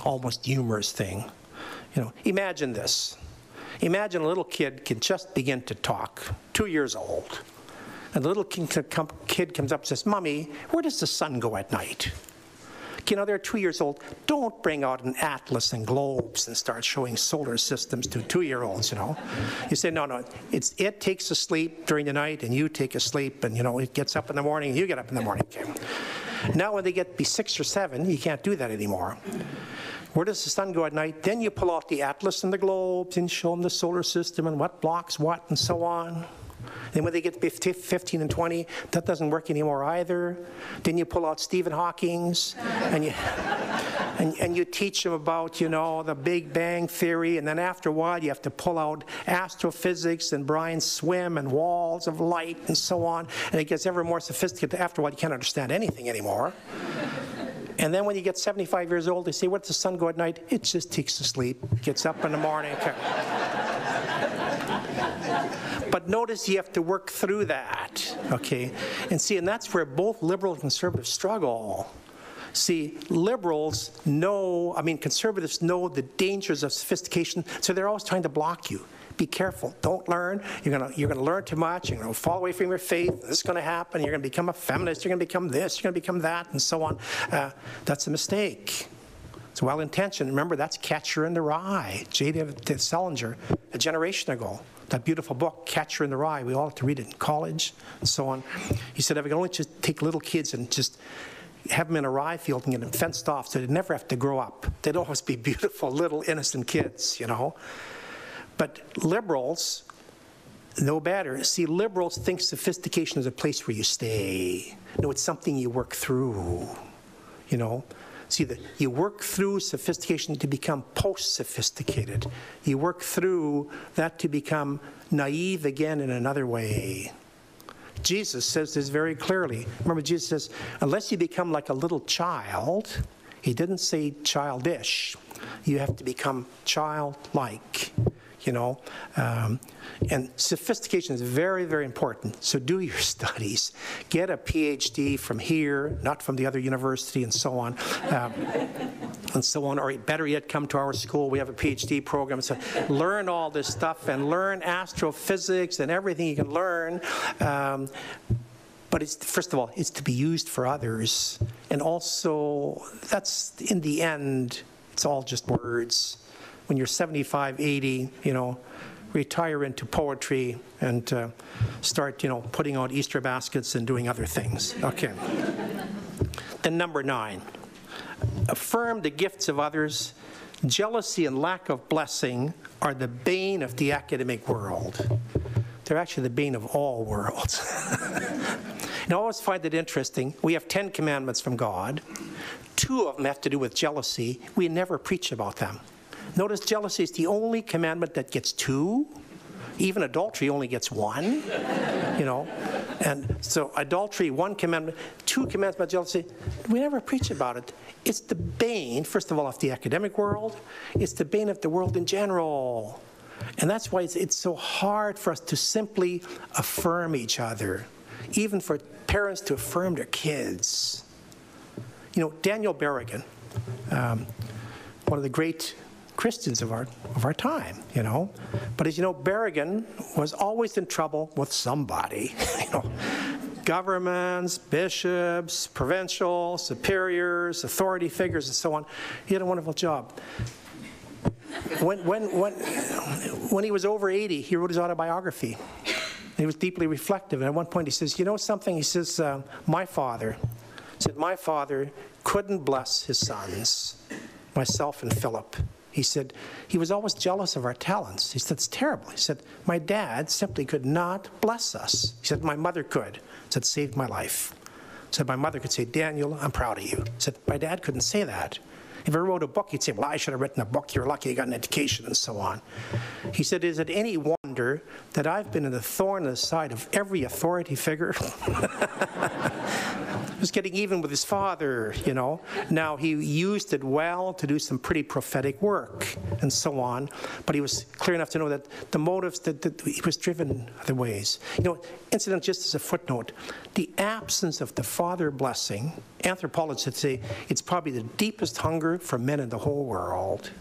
almost humorous thing. You know, imagine this. Imagine a little kid can just begin to talk, two years old. And the little kid comes up and says, Mommy, where does the sun go at night? You know, they're two years old. Don't bring out an atlas and globes and start showing solar systems to two-year-olds, you know. You say, no, no, it's, it takes a sleep during the night and you take a sleep and, you know, it gets up in the morning and you get up in the morning. Okay. Now when they get to be six or seven, you can't do that anymore. Where does the sun go at night? Then you pull out the atlas and the globes and show them the solar system and what blocks what and so on. Then when they get to 15 and 20, that doesn't work anymore either. Then you pull out Stephen Hawking's and you, and, and you teach them about, you know, the Big Bang Theory. And then after a while, you have to pull out astrophysics and Brian Swimme and walls of light and so on. And it gets ever more sophisticated. After a while, you can't understand anything anymore. And then when you get 75 years old, they say, does the sun go at night? It just takes a sleep, gets up in the morning. But notice you have to work through that, okay? And see, and that's where both liberal and conservatives struggle. See, liberals know, I mean, conservatives know the dangers of sophistication, so they're always trying to block you. Be careful. Don't learn. You're gonna you're gonna learn too much. You're gonna fall away from your faith. This is gonna happen. You're gonna become a feminist. You're gonna become this. You're gonna become that, and so on. Uh, that's a mistake. It's well intentioned. Remember, that's Catcher in the Rye. J.D. Salinger, a generation ago that beautiful book, Catcher in the Rye. We all have to read it in college and so on. He said, if I could only just take little kids and just have them in a rye field and get them fenced off so they'd never have to grow up. They'd always be beautiful, little, innocent kids, you know. But liberals no better. See, liberals think sophistication is a place where you stay. No, it's something you work through, you know. See, that you work through sophistication to become post-sophisticated. You work through that to become naive again in another way. Jesus says this very clearly. Remember, Jesus says, unless you become like a little child, he didn't say childish. You have to become childlike you know. Um, and sophistication is very, very important. So do your studies. Get a PhD from here, not from the other university, and so on. Um, and so on. Or better yet, come to our school. We have a PhD program. So learn all this stuff and learn astrophysics and everything you can learn. Um, but it's, first of all, it's to be used for others. And also, that's in the end, it's all just words when you're 75, 80, you know, retire into poetry and uh, start, you know, putting out Easter baskets and doing other things. Okay. then number nine, affirm the gifts of others. Jealousy and lack of blessing are the bane of the academic world. They're actually the bane of all worlds. and I always find it interesting. We have 10 commandments from God. Two of them have to do with jealousy. We never preach about them. Notice jealousy is the only commandment that gets two. Even adultery only gets one, you know. And so adultery, one commandment, two commandments about jealousy, we never preach about it. It's the bane, first of all, of the academic world. It's the bane of the world in general. And that's why it's, it's so hard for us to simply affirm each other, even for parents to affirm their kids. You know, Daniel Berrigan, um, one of the great Christians of our, of our time, you know. But as you know, Berrigan was always in trouble with somebody, you know. Governments, bishops, provincial, superiors, authority figures, and so on. He had a wonderful job. When, when, when, when he was over 80, he wrote his autobiography. He was deeply reflective. And at one point, he says, You know something? He says, uh, My father said, My father couldn't bless his sons, myself and Philip. He said, he was always jealous of our talents. He said, it's terrible. He said, my dad simply could not bless us. He said, my mother could. He said, saved my life. He said, my mother could say, Daniel, I'm proud of you. He said, my dad couldn't say that. If I wrote a book, he'd say, Well, I should have written a book. You're lucky you got an education, and so on. He said, Is it any wonder that I've been in the thorn in the side of every authority figure? He was getting even with his father, you know. Now, he used it well to do some pretty prophetic work and so on, but he was clear enough to know that the motives, that, that he was driven other ways. You know, incident, just as a footnote, the absence of the father blessing, anthropologists would say it's probably the deepest hunger for men in the whole world.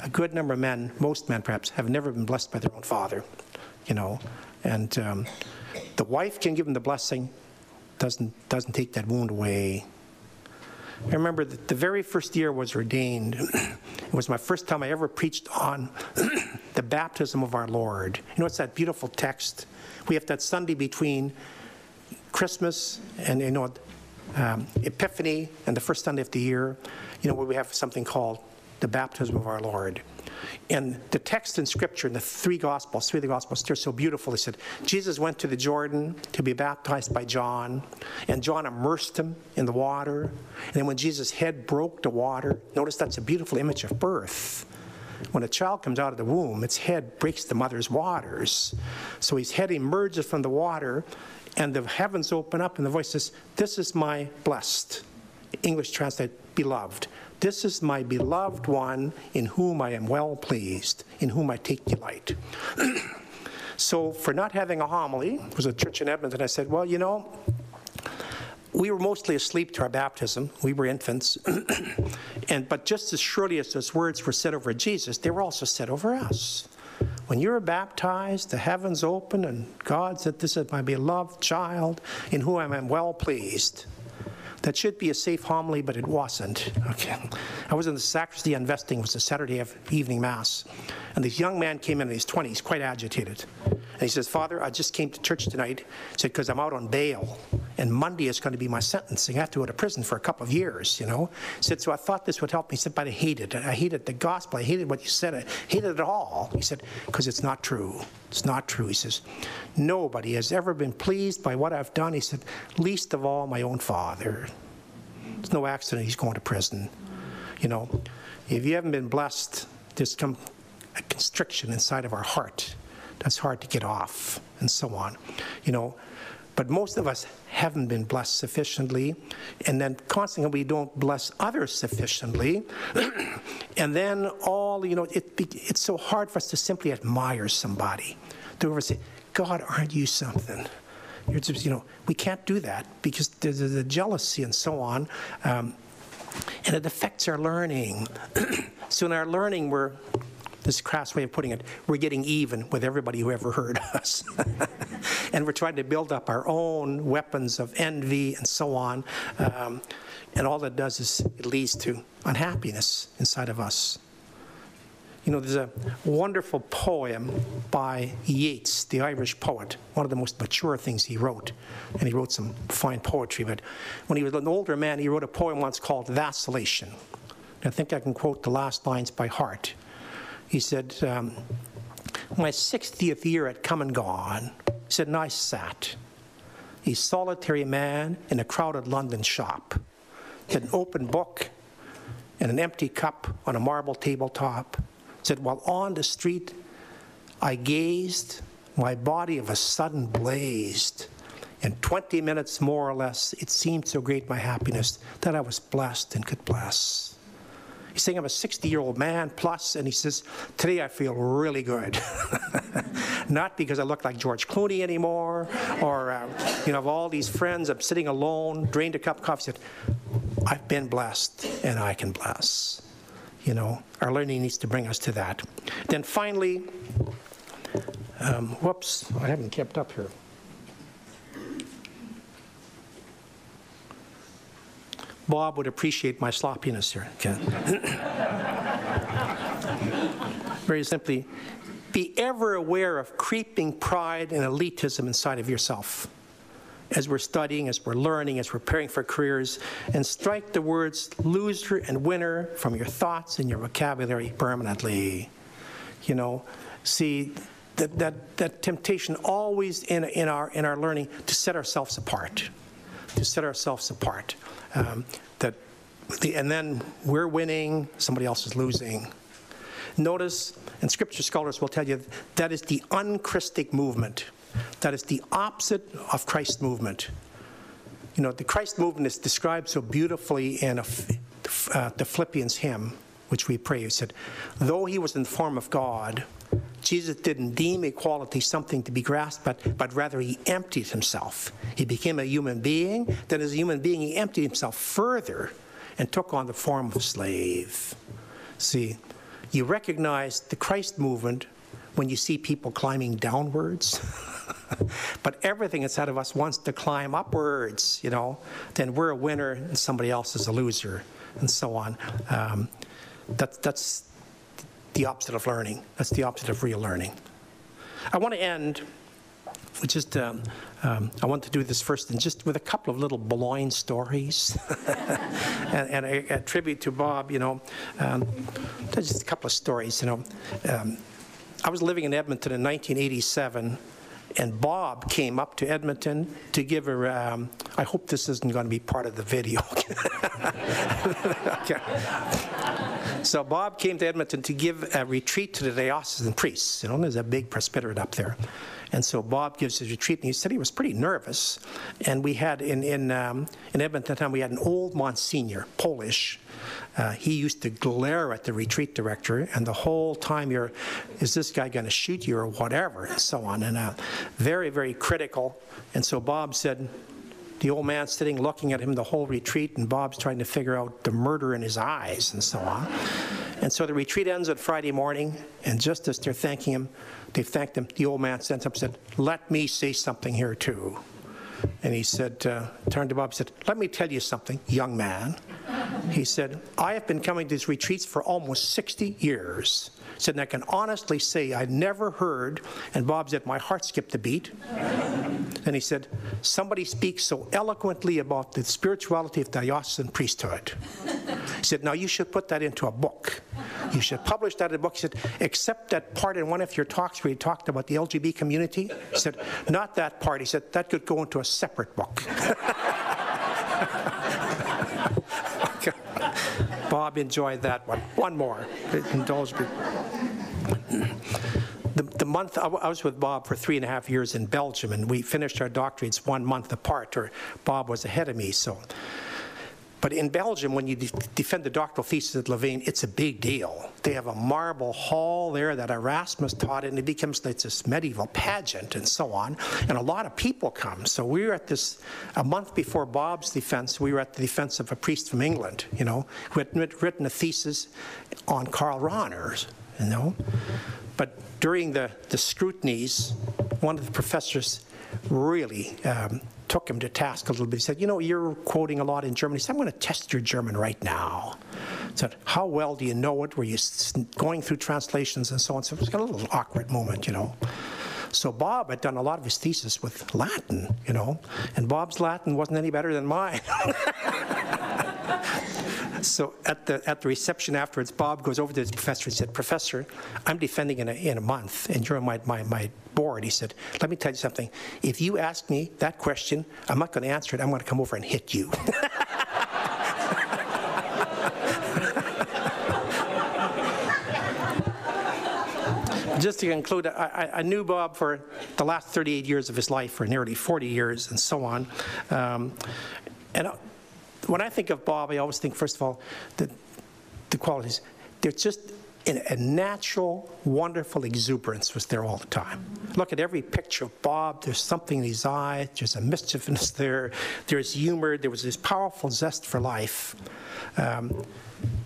A good number of men, most men perhaps, have never been blessed by their own father, you know, and um, the wife can give them the blessing, doesn't, doesn't take that wound away. I remember that the very first year I was ordained, it was my first time I ever preached on the baptism of our Lord. You know, it's that beautiful text. We have that Sunday between Christmas and, you know, um, Epiphany and the first Sunday of the year, you know, where we have something called the baptism of our Lord. And the text in Scripture, in the three Gospels, three of the Gospels, they're so beautiful. They said, Jesus went to the Jordan to be baptized by John, and John immersed him in the water. And then when Jesus' head broke the water, notice that's a beautiful image of birth. When a child comes out of the womb, its head breaks the mother's waters. So his head emerges from the water, and the heavens open up, and the voice says, This is my blessed. English translate, beloved. This is my beloved one in whom I am well pleased, in whom I take delight. so, for not having a homily, it was a church in Edmonton, I said, Well, you know, we were mostly asleep to our baptism. We were infants. and, but just as surely as those words were said over Jesus, they were also said over us. When you were baptized, the heavens opened, and God said, This is my beloved child in whom I am well pleased. That should be a safe homily, but it wasn't. Okay. I was in the sacristy on investing. It was a Saturday evening mass. And this young man came in in his 20s, quite agitated. And he says, Father, I just came to church tonight. He said, because I'm out on bail. And Monday is going to be my sentencing. I have to go to prison for a couple of years, you know. He said, so I thought this would help me. He said, but I hated it. I hated the gospel. I hated what you said. I hated it all. He said, because it's not true. It's not true. He says, nobody has ever been pleased by what I've done. He said, least of all my own father. It's no accident he's going to prison. You know, if you haven't been blessed, there's come a constriction inside of our heart that's hard to get off, and so on. You know, but most of us haven't been blessed sufficiently, and then constantly we don't bless others sufficiently, and then all you know, it, it's so hard for us to simply admire somebody, to ever say, "God, aren't you something?" You're just, you know, we can't do that because there's the jealousy and so on. Um, and it affects our learning. so in our learning, we're, this crass way of putting it, we're getting even with everybody who ever heard us. and we're trying to build up our own weapons of envy and so on. Um, and all that does is it leads to unhappiness inside of us. You know, there's a wonderful poem by Yeats, the Irish poet, one of the most mature things he wrote. And he wrote some fine poetry. But when he was an older man, he wrote a poem once called Vacillation. I think I can quote the last lines by heart. He said, um, My 60th year had come and gone. He said, and I sat, a solitary man in a crowded London shop, had an open book and an empty cup on a marble tabletop He said, While on the street I gazed, my body of a sudden blazed. In 20 minutes, more or less, it seemed so great my happiness that I was blessed and could bless. He's saying I'm a 60 year old man plus, and he says, Today I feel really good. Not because I look like George Clooney anymore, or, uh, you know, of all these friends, I'm sitting alone, drained a cup of coffee, said, I've been blessed and I can bless. You know, our learning needs to bring us to that. Then finally, um, whoops, I haven't kept up here. Bob would appreciate my sloppiness here. Okay. Very simply, be ever aware of creeping pride and elitism inside of yourself as we're studying, as we're learning, as we're preparing for careers, and strike the words loser and winner from your thoughts and your vocabulary permanently. You know, see, that, that, that temptation always in, in, our, in our learning to set ourselves apart, to set ourselves apart. Um, that the- and then we're winning, somebody else is losing. Notice, and scripture scholars will tell you, that is the unchristic movement. That is the opposite of Christ's movement. You know, the Christ movement is described so beautifully in a, uh, the Philippians hymn, which we pray. He said, though he was in the form of God, Jesus didn't deem equality something to be grasped, but, but rather he emptied himself. He became a human being. Then, as a human being, he emptied himself further and took on the form of a slave. See, you recognize the Christ movement when you see people climbing downwards. but everything inside of us wants to climb upwards, you know. Then we're a winner and somebody else is a loser, and so on. Um, that, that's the opposite of learning. That's the opposite of real learning. I want to end with just, um, um, I want to do this first and just with a couple of little Beloin stories and, and a, a, tribute to Bob, you know. Um, just a couple of stories, you know. Um, I was living in Edmonton in 1987 and Bob came up to Edmonton to give a. Um, I hope this isn't going to be part of the video. okay. So Bob came to Edmonton to give a retreat to the diocesan priests. You know, there's a big presbyterate up there. And so Bob gives his retreat, and he said he was pretty nervous. And we had in in um, in Edmonton time we had an old Monsignor, Polish. Uh, he used to glare at the retreat director, and the whole time you're, is this guy going to shoot you or whatever, and so on, and uh, very very critical. And so Bob said, the old man sitting looking at him the whole retreat, and Bob's trying to figure out the murder in his eyes and so on. And so the retreat ends on Friday morning, and just as they're thanking him, they thanked him. The old man stands up and said, Let me say something here too. And he said, uh, turned to Bob and said, Let me tell you something, young man. He said, I have been coming to these retreats for almost 60 years. He said, and I can honestly say I never heard, and Bob said, my heart skipped a beat. And he said, somebody speaks so eloquently about the spirituality of diocesan priesthood. He said, now you should put that into a book. You should publish that in a book. He said, except that part in one of your talks where you talked about the LGB community. He said, not that part. He said, that could go into a separate book. Bob enjoyed that one. One more. Indulge me. The, month, I was with Bob for three and a half years in Belgium, and we finished our doctorates one month apart, or Bob was ahead of me, so but in Belgium, when you de defend the doctoral thesis at Louvain, it's a big deal. They have a marble hall there that Erasmus taught, and it becomes like this medieval pageant and so on. And a lot of people come. So we were at this, a month before Bob's defense, we were at the defense of a priest from England, you know, who had written a thesis on Karl Rahner, you know. But during the, the scrutinies, one of the professors really um, took him to task a little bit. He said, You know, you're quoting a lot in German. He said, I'm going to test your German right now. He said, How well do you know it? Were you going through translations and so on? So it was a little awkward moment, you know. So Bob had done a lot of his thesis with Latin, you know, and Bob's Latin wasn't any better than mine. so at the at the reception afterwards, Bob goes over to his professor and said, "Professor, I'm defending in a, in a month, and you're my, my my board." He said, "Let me tell you something. If you ask me that question, I'm not going to answer it. I'm going to come over and hit you." just to conclude, I, I, knew Bob for the last 38 years of his life, for nearly 40 years, and so on. Um, and when I think of Bob, I always think, first of all, the, the qualities. There's just a natural, wonderful exuberance was there all the time. Look at every picture of Bob. There's something in his eyes. There's a mischievousness there. There's humor. There was this powerful zest for life. Um,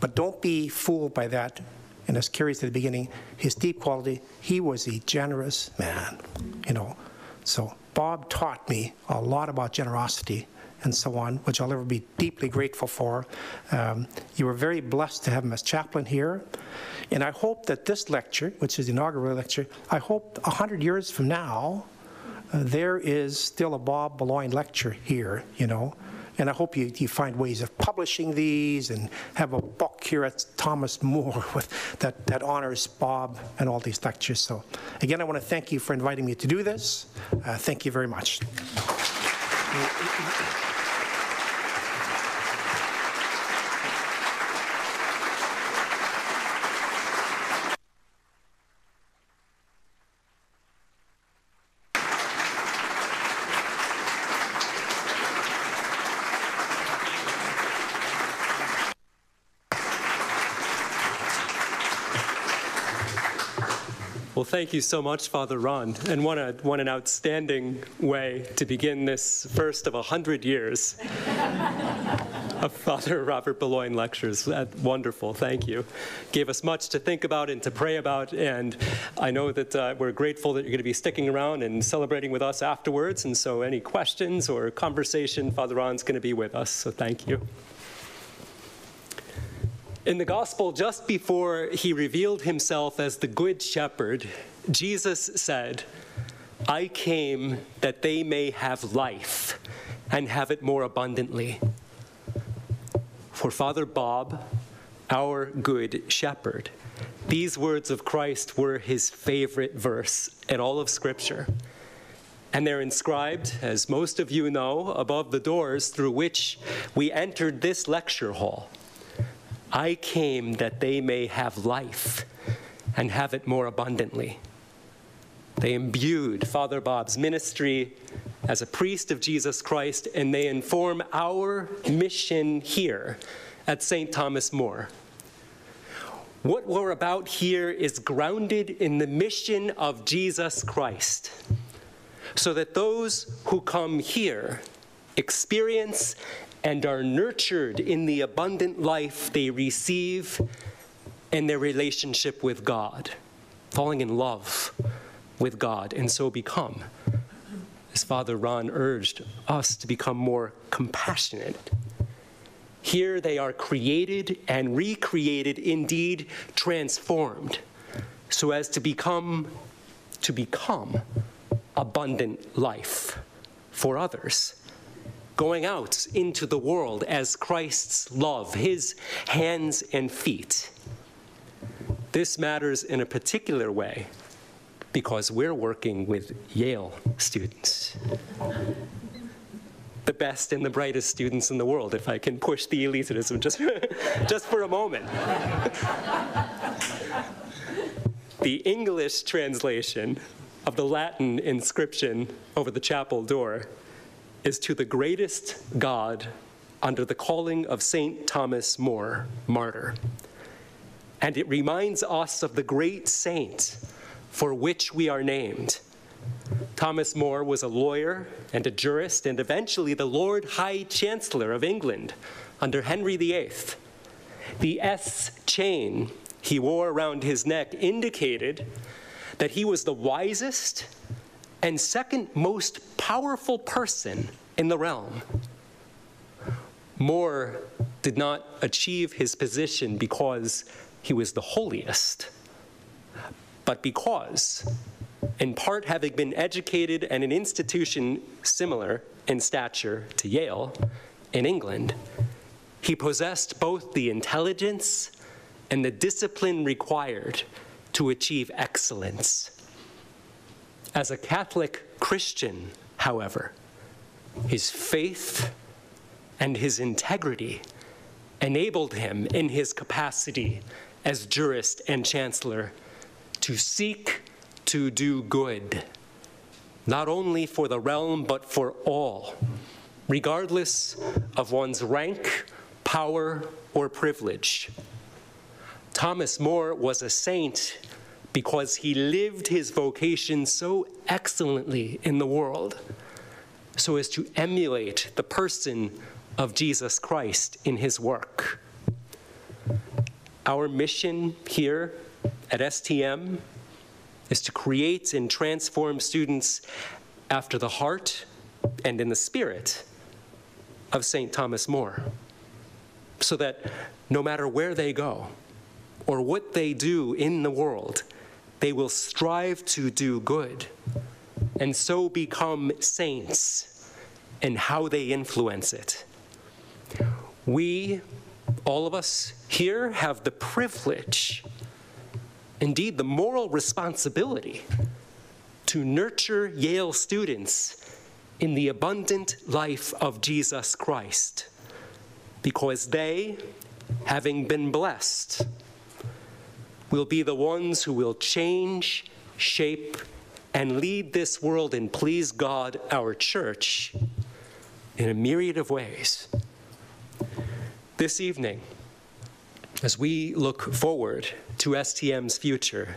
but don't be fooled by that. And as Kerry said at the beginning, his deep quality, he was a generous man, you know. So Bob taught me a lot about generosity and so on, which I'll ever be deeply grateful for. Um, you were very blessed to have him as chaplain here. And I hope that this lecture, which is the inaugural lecture, I hope 100 years from now, uh, there is still a Bob Beloin lecture here, you know. And I hope you, you find ways of publishing these and have a book here at Thomas More with, that, that honors Bob and all these lectures. So again, I want to thank you for inviting me to do this. Uh, thank you very much. Thank you so much, Father Ron, and what, a, what an outstanding way to begin this first of a hundred years of Father Robert Beloin lectures. That, wonderful, thank you. Gave us much to think about and to pray about, and I know that uh, we're grateful that you're going to be sticking around and celebrating with us afterwards, and so any questions or conversation, Father Ron's going to be with us, so thank you. In the gospel, just before he revealed himself as the good shepherd, Jesus said, I came that they may have life and have it more abundantly. For Father Bob, our good shepherd, these words of Christ were his favorite verse in all of Scripture. And they're inscribed, as most of you know, above the doors through which we entered this lecture hall. I came that they may have life and have it more abundantly. They imbued Father Bob's ministry as a priest of Jesus Christ, and they inform our mission here at St. Thomas More. What we're about here is grounded in the mission of Jesus Christ, so that those who come here experience and are nurtured in the abundant life they receive in their relationship with God, falling in love with God, and so become, as Father Ron urged us to become more compassionate. Here they are created and recreated, indeed transformed, so as to become to become abundant life for others going out into the world as Christ's love, his hands and feet. This matters in a particular way because we're working with Yale students. The best and the brightest students in the world, if I can push the elitism just, just for a moment. the English translation of the Latin inscription over the chapel door is to the greatest God under the calling of St. Thomas More, martyr. And it reminds us of the great saint for which we are named. Thomas More was a lawyer and a jurist and eventually the Lord High Chancellor of England under Henry VIII. The S chain he wore around his neck indicated that he was the wisest and second most powerful person in the realm. More did not achieve his position because he was the holiest, but because, in part having been educated at an institution similar in stature to Yale in England, he possessed both the intelligence and the discipline required to achieve excellence. As a Catholic Christian, however, his faith and his integrity enabled him in his capacity as jurist and chancellor to seek to do good, not only for the realm, but for all, regardless of one's rank, power, or privilege. Thomas More was a saint because he lived his vocation so excellently in the world so as to emulate the person of Jesus Christ in his work. Our mission here at STM is to create and transform students after the heart and in the spirit of St. Thomas More, so that no matter where they go or what they do in the world, they will strive to do good and so become saints and how they influence it. We, all of us here, have the privilege, indeed, the moral responsibility to nurture Yale students in the abundant life of Jesus Christ because they, having been blessed, will be the ones who will change, shape, and lead this world and please God, our church, in a myriad of ways. This evening, as we look forward to STM's future,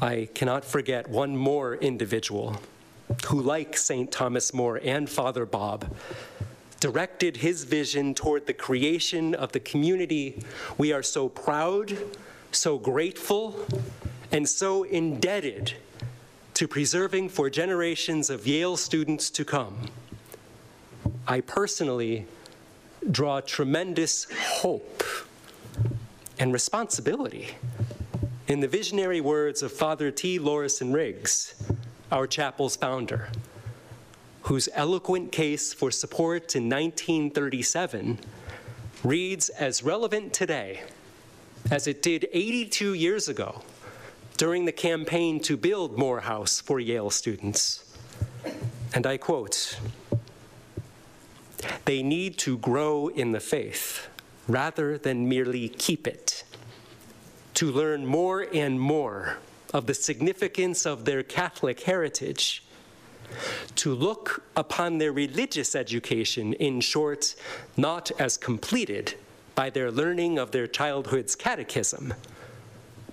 I cannot forget one more individual who, like St. Thomas More and Father Bob, directed his vision toward the creation of the community we are so proud, so grateful, and so indebted to preserving for generations of Yale students to come. I personally draw tremendous hope and responsibility in the visionary words of Father T. Lawrason Riggs, our chapel's founder, whose eloquent case for support in 1937 reads as relevant today as it did 82 years ago during the campaign to build More House for Yale students. And I quote, they need to grow in the faith rather than merely keep it, to learn more and more of the significance of their Catholic heritage, to look upon their religious education, in short, not as completed by their learning of their childhood's catechism,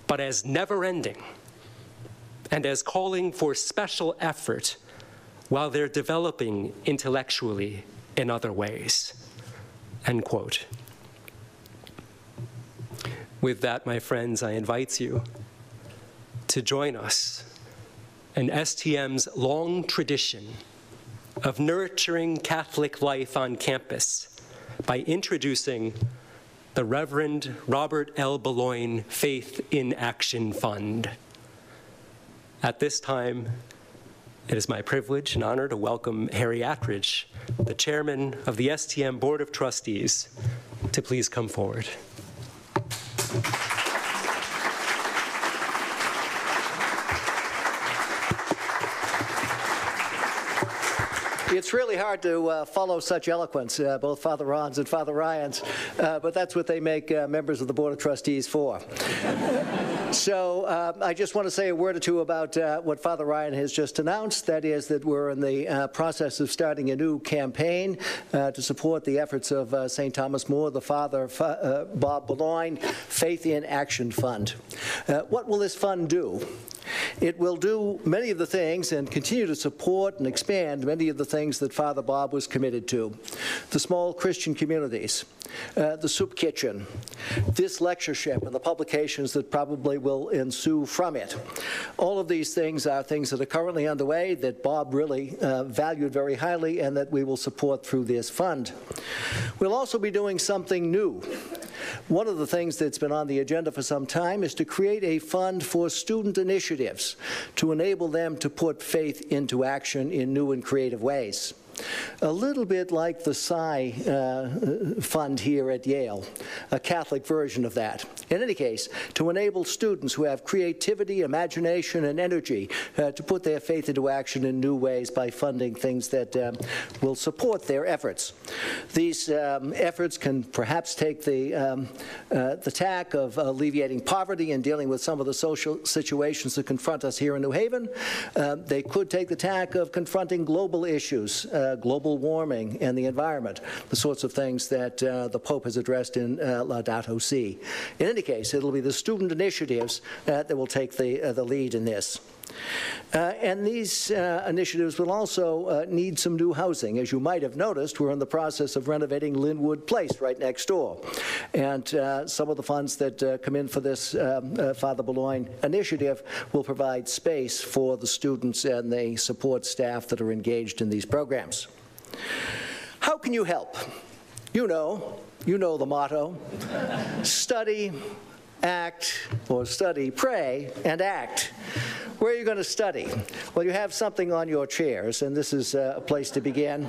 but as never ending and as calling for special effort while they're developing intellectually in other ways. End quote. With that, my friends, I invite you to join us in STM's long tradition of nurturing Catholic life on campus by introducing the Reverend Robert L. Beloin Faith in Action Fund. At this time, it is my privilege and honor to welcome Harry Attridge, the chairman of the STM Board of Trustees, to please come forward. It's really hard to uh, follow such eloquence, uh, both Father Ron's and Father Ryan's, uh, but that's what they make uh, members of the Board of Trustees for. so uh, I just want to say a word or two about uh, what Father Ryan has just announced. That is that we're in the process of starting a new campaign to support the efforts of St. Thomas More, the Father of Bob Beloin Faith in Action Fund. what will this fund do? It will do many of the things and continue to support and expand many of the things that Father Bob was committed to. The small Christian communities, uh, the soup kitchen, this lectureship, and the publications that probably will ensue from it. All of these things are things that are currently underway that Bob really uh, valued very highly and that we will support through this fund. We'll also be doing something new. One of the things that's been on the agenda for some time is to create a fund for student initiatives to enable them to put faith into action in new and creative ways a little bit like the Psi uh, Fund here at Yale, a Catholic version of that. In any case, to enable students who have creativity, imagination, and energy uh, to put their faith into action in new ways by funding things that um, will support their efforts. These um, efforts can perhaps take the, um, uh, the tack of alleviating poverty and dealing with some of the social situations that confront us here in New Haven. Uh, they could take the tack of confronting global issues uh, uh, global warming and the environment, the sorts of things that uh, the Pope has addressed in uh, Laudato Si. In any case, it'll be the student initiatives uh, that will take the, uh, the lead in this. Uh, and these uh, initiatives will also uh, need some new housing. As you might have noticed, we're in the process of renovating Lynwood Place right next door. And some of the funds that come in for this um, Father Beloin initiative will provide space for the students and the support staff that are engaged in these programs. How can you help? You know, you know the motto study, act, or study, pray, and act. Where are you going to study? Well, you have something on your chairs, and this is uh, a place to begin.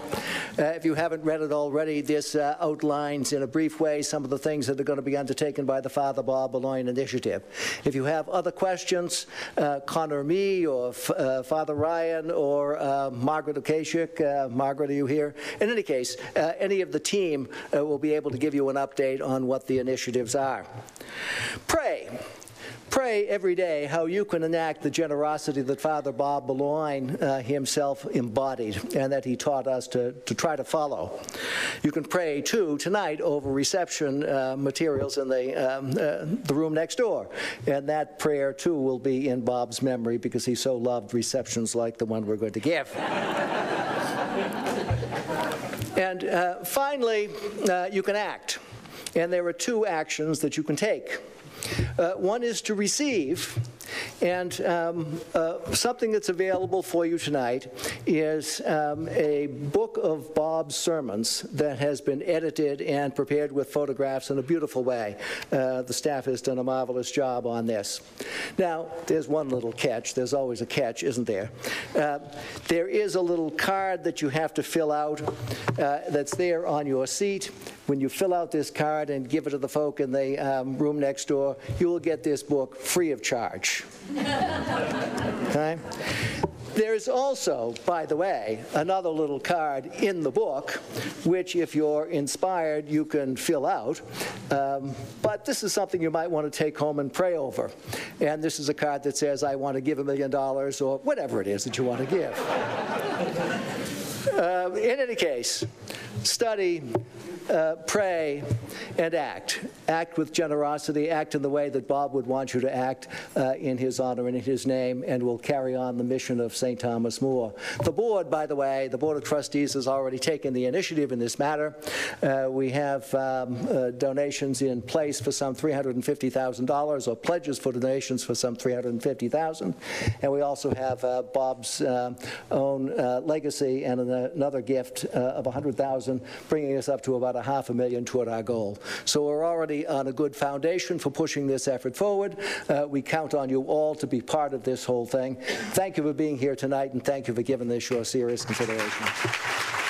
Uh, if you haven't read it already, this uh, outlines in a brief way some of the things that are going to be undertaken by the Father Bob Beloin Initiative. If you have other questions, uh, Connor me or uh, Father Ryan or uh, Margaret Okashik, Margaret, are you here? In any case, any of the team will be able to give you an update on what the initiatives are. Pray. Pray every day how you can enact the generosity that Father Bob Beloin uh, himself embodied and that he taught us to, to try to follow. You can pray, too, tonight over reception uh, materials in the, um, uh, the room next door. And that prayer, too, will be in Bob's memory because he so loved receptions like the one we're going to give. and uh, finally, uh, you can act. And there are two actions that you can take. Uh, one is to receive, and um, uh, something that's available for you tonight is um, a book of Bob's sermons that has been edited and prepared with photographs in a beautiful way. Uh, the staff has done a marvelous job on this. Now, there's one little catch. There's always a catch, isn't there? Uh, there is a little card that you have to fill out uh, that's there on your seat. When you fill out this card and give it to the folk in the um, room next door, you will get this book free of charge. Okay? There's also, by the way, another little card in the book, which, if you're inspired, you can fill out. Um, but this is something you might want to take home and pray over. And this is a card that says, I want to give a million dollars, or whatever it is that you want to give. Uh, in any case, study uh, pray and act. Act with generosity, act in the way that Bob would want you to act uh, in his honor and in his name, and will carry on the mission of St. Thomas More. The board, by the way, the Board of Trustees has already taken the initiative in this matter. Uh, we have um, uh, donations in place for some $350,000 or pledges for donations for some 350,000. And we also have uh, Bob's own legacy and another gift of 100,000, bringing us up to about a half a million toward our goal. So we're already on a good foundation for pushing this effort forward. Uh, we count on you all to be part of this whole thing. Thank you for being here tonight, and thank you for giving this your serious consideration.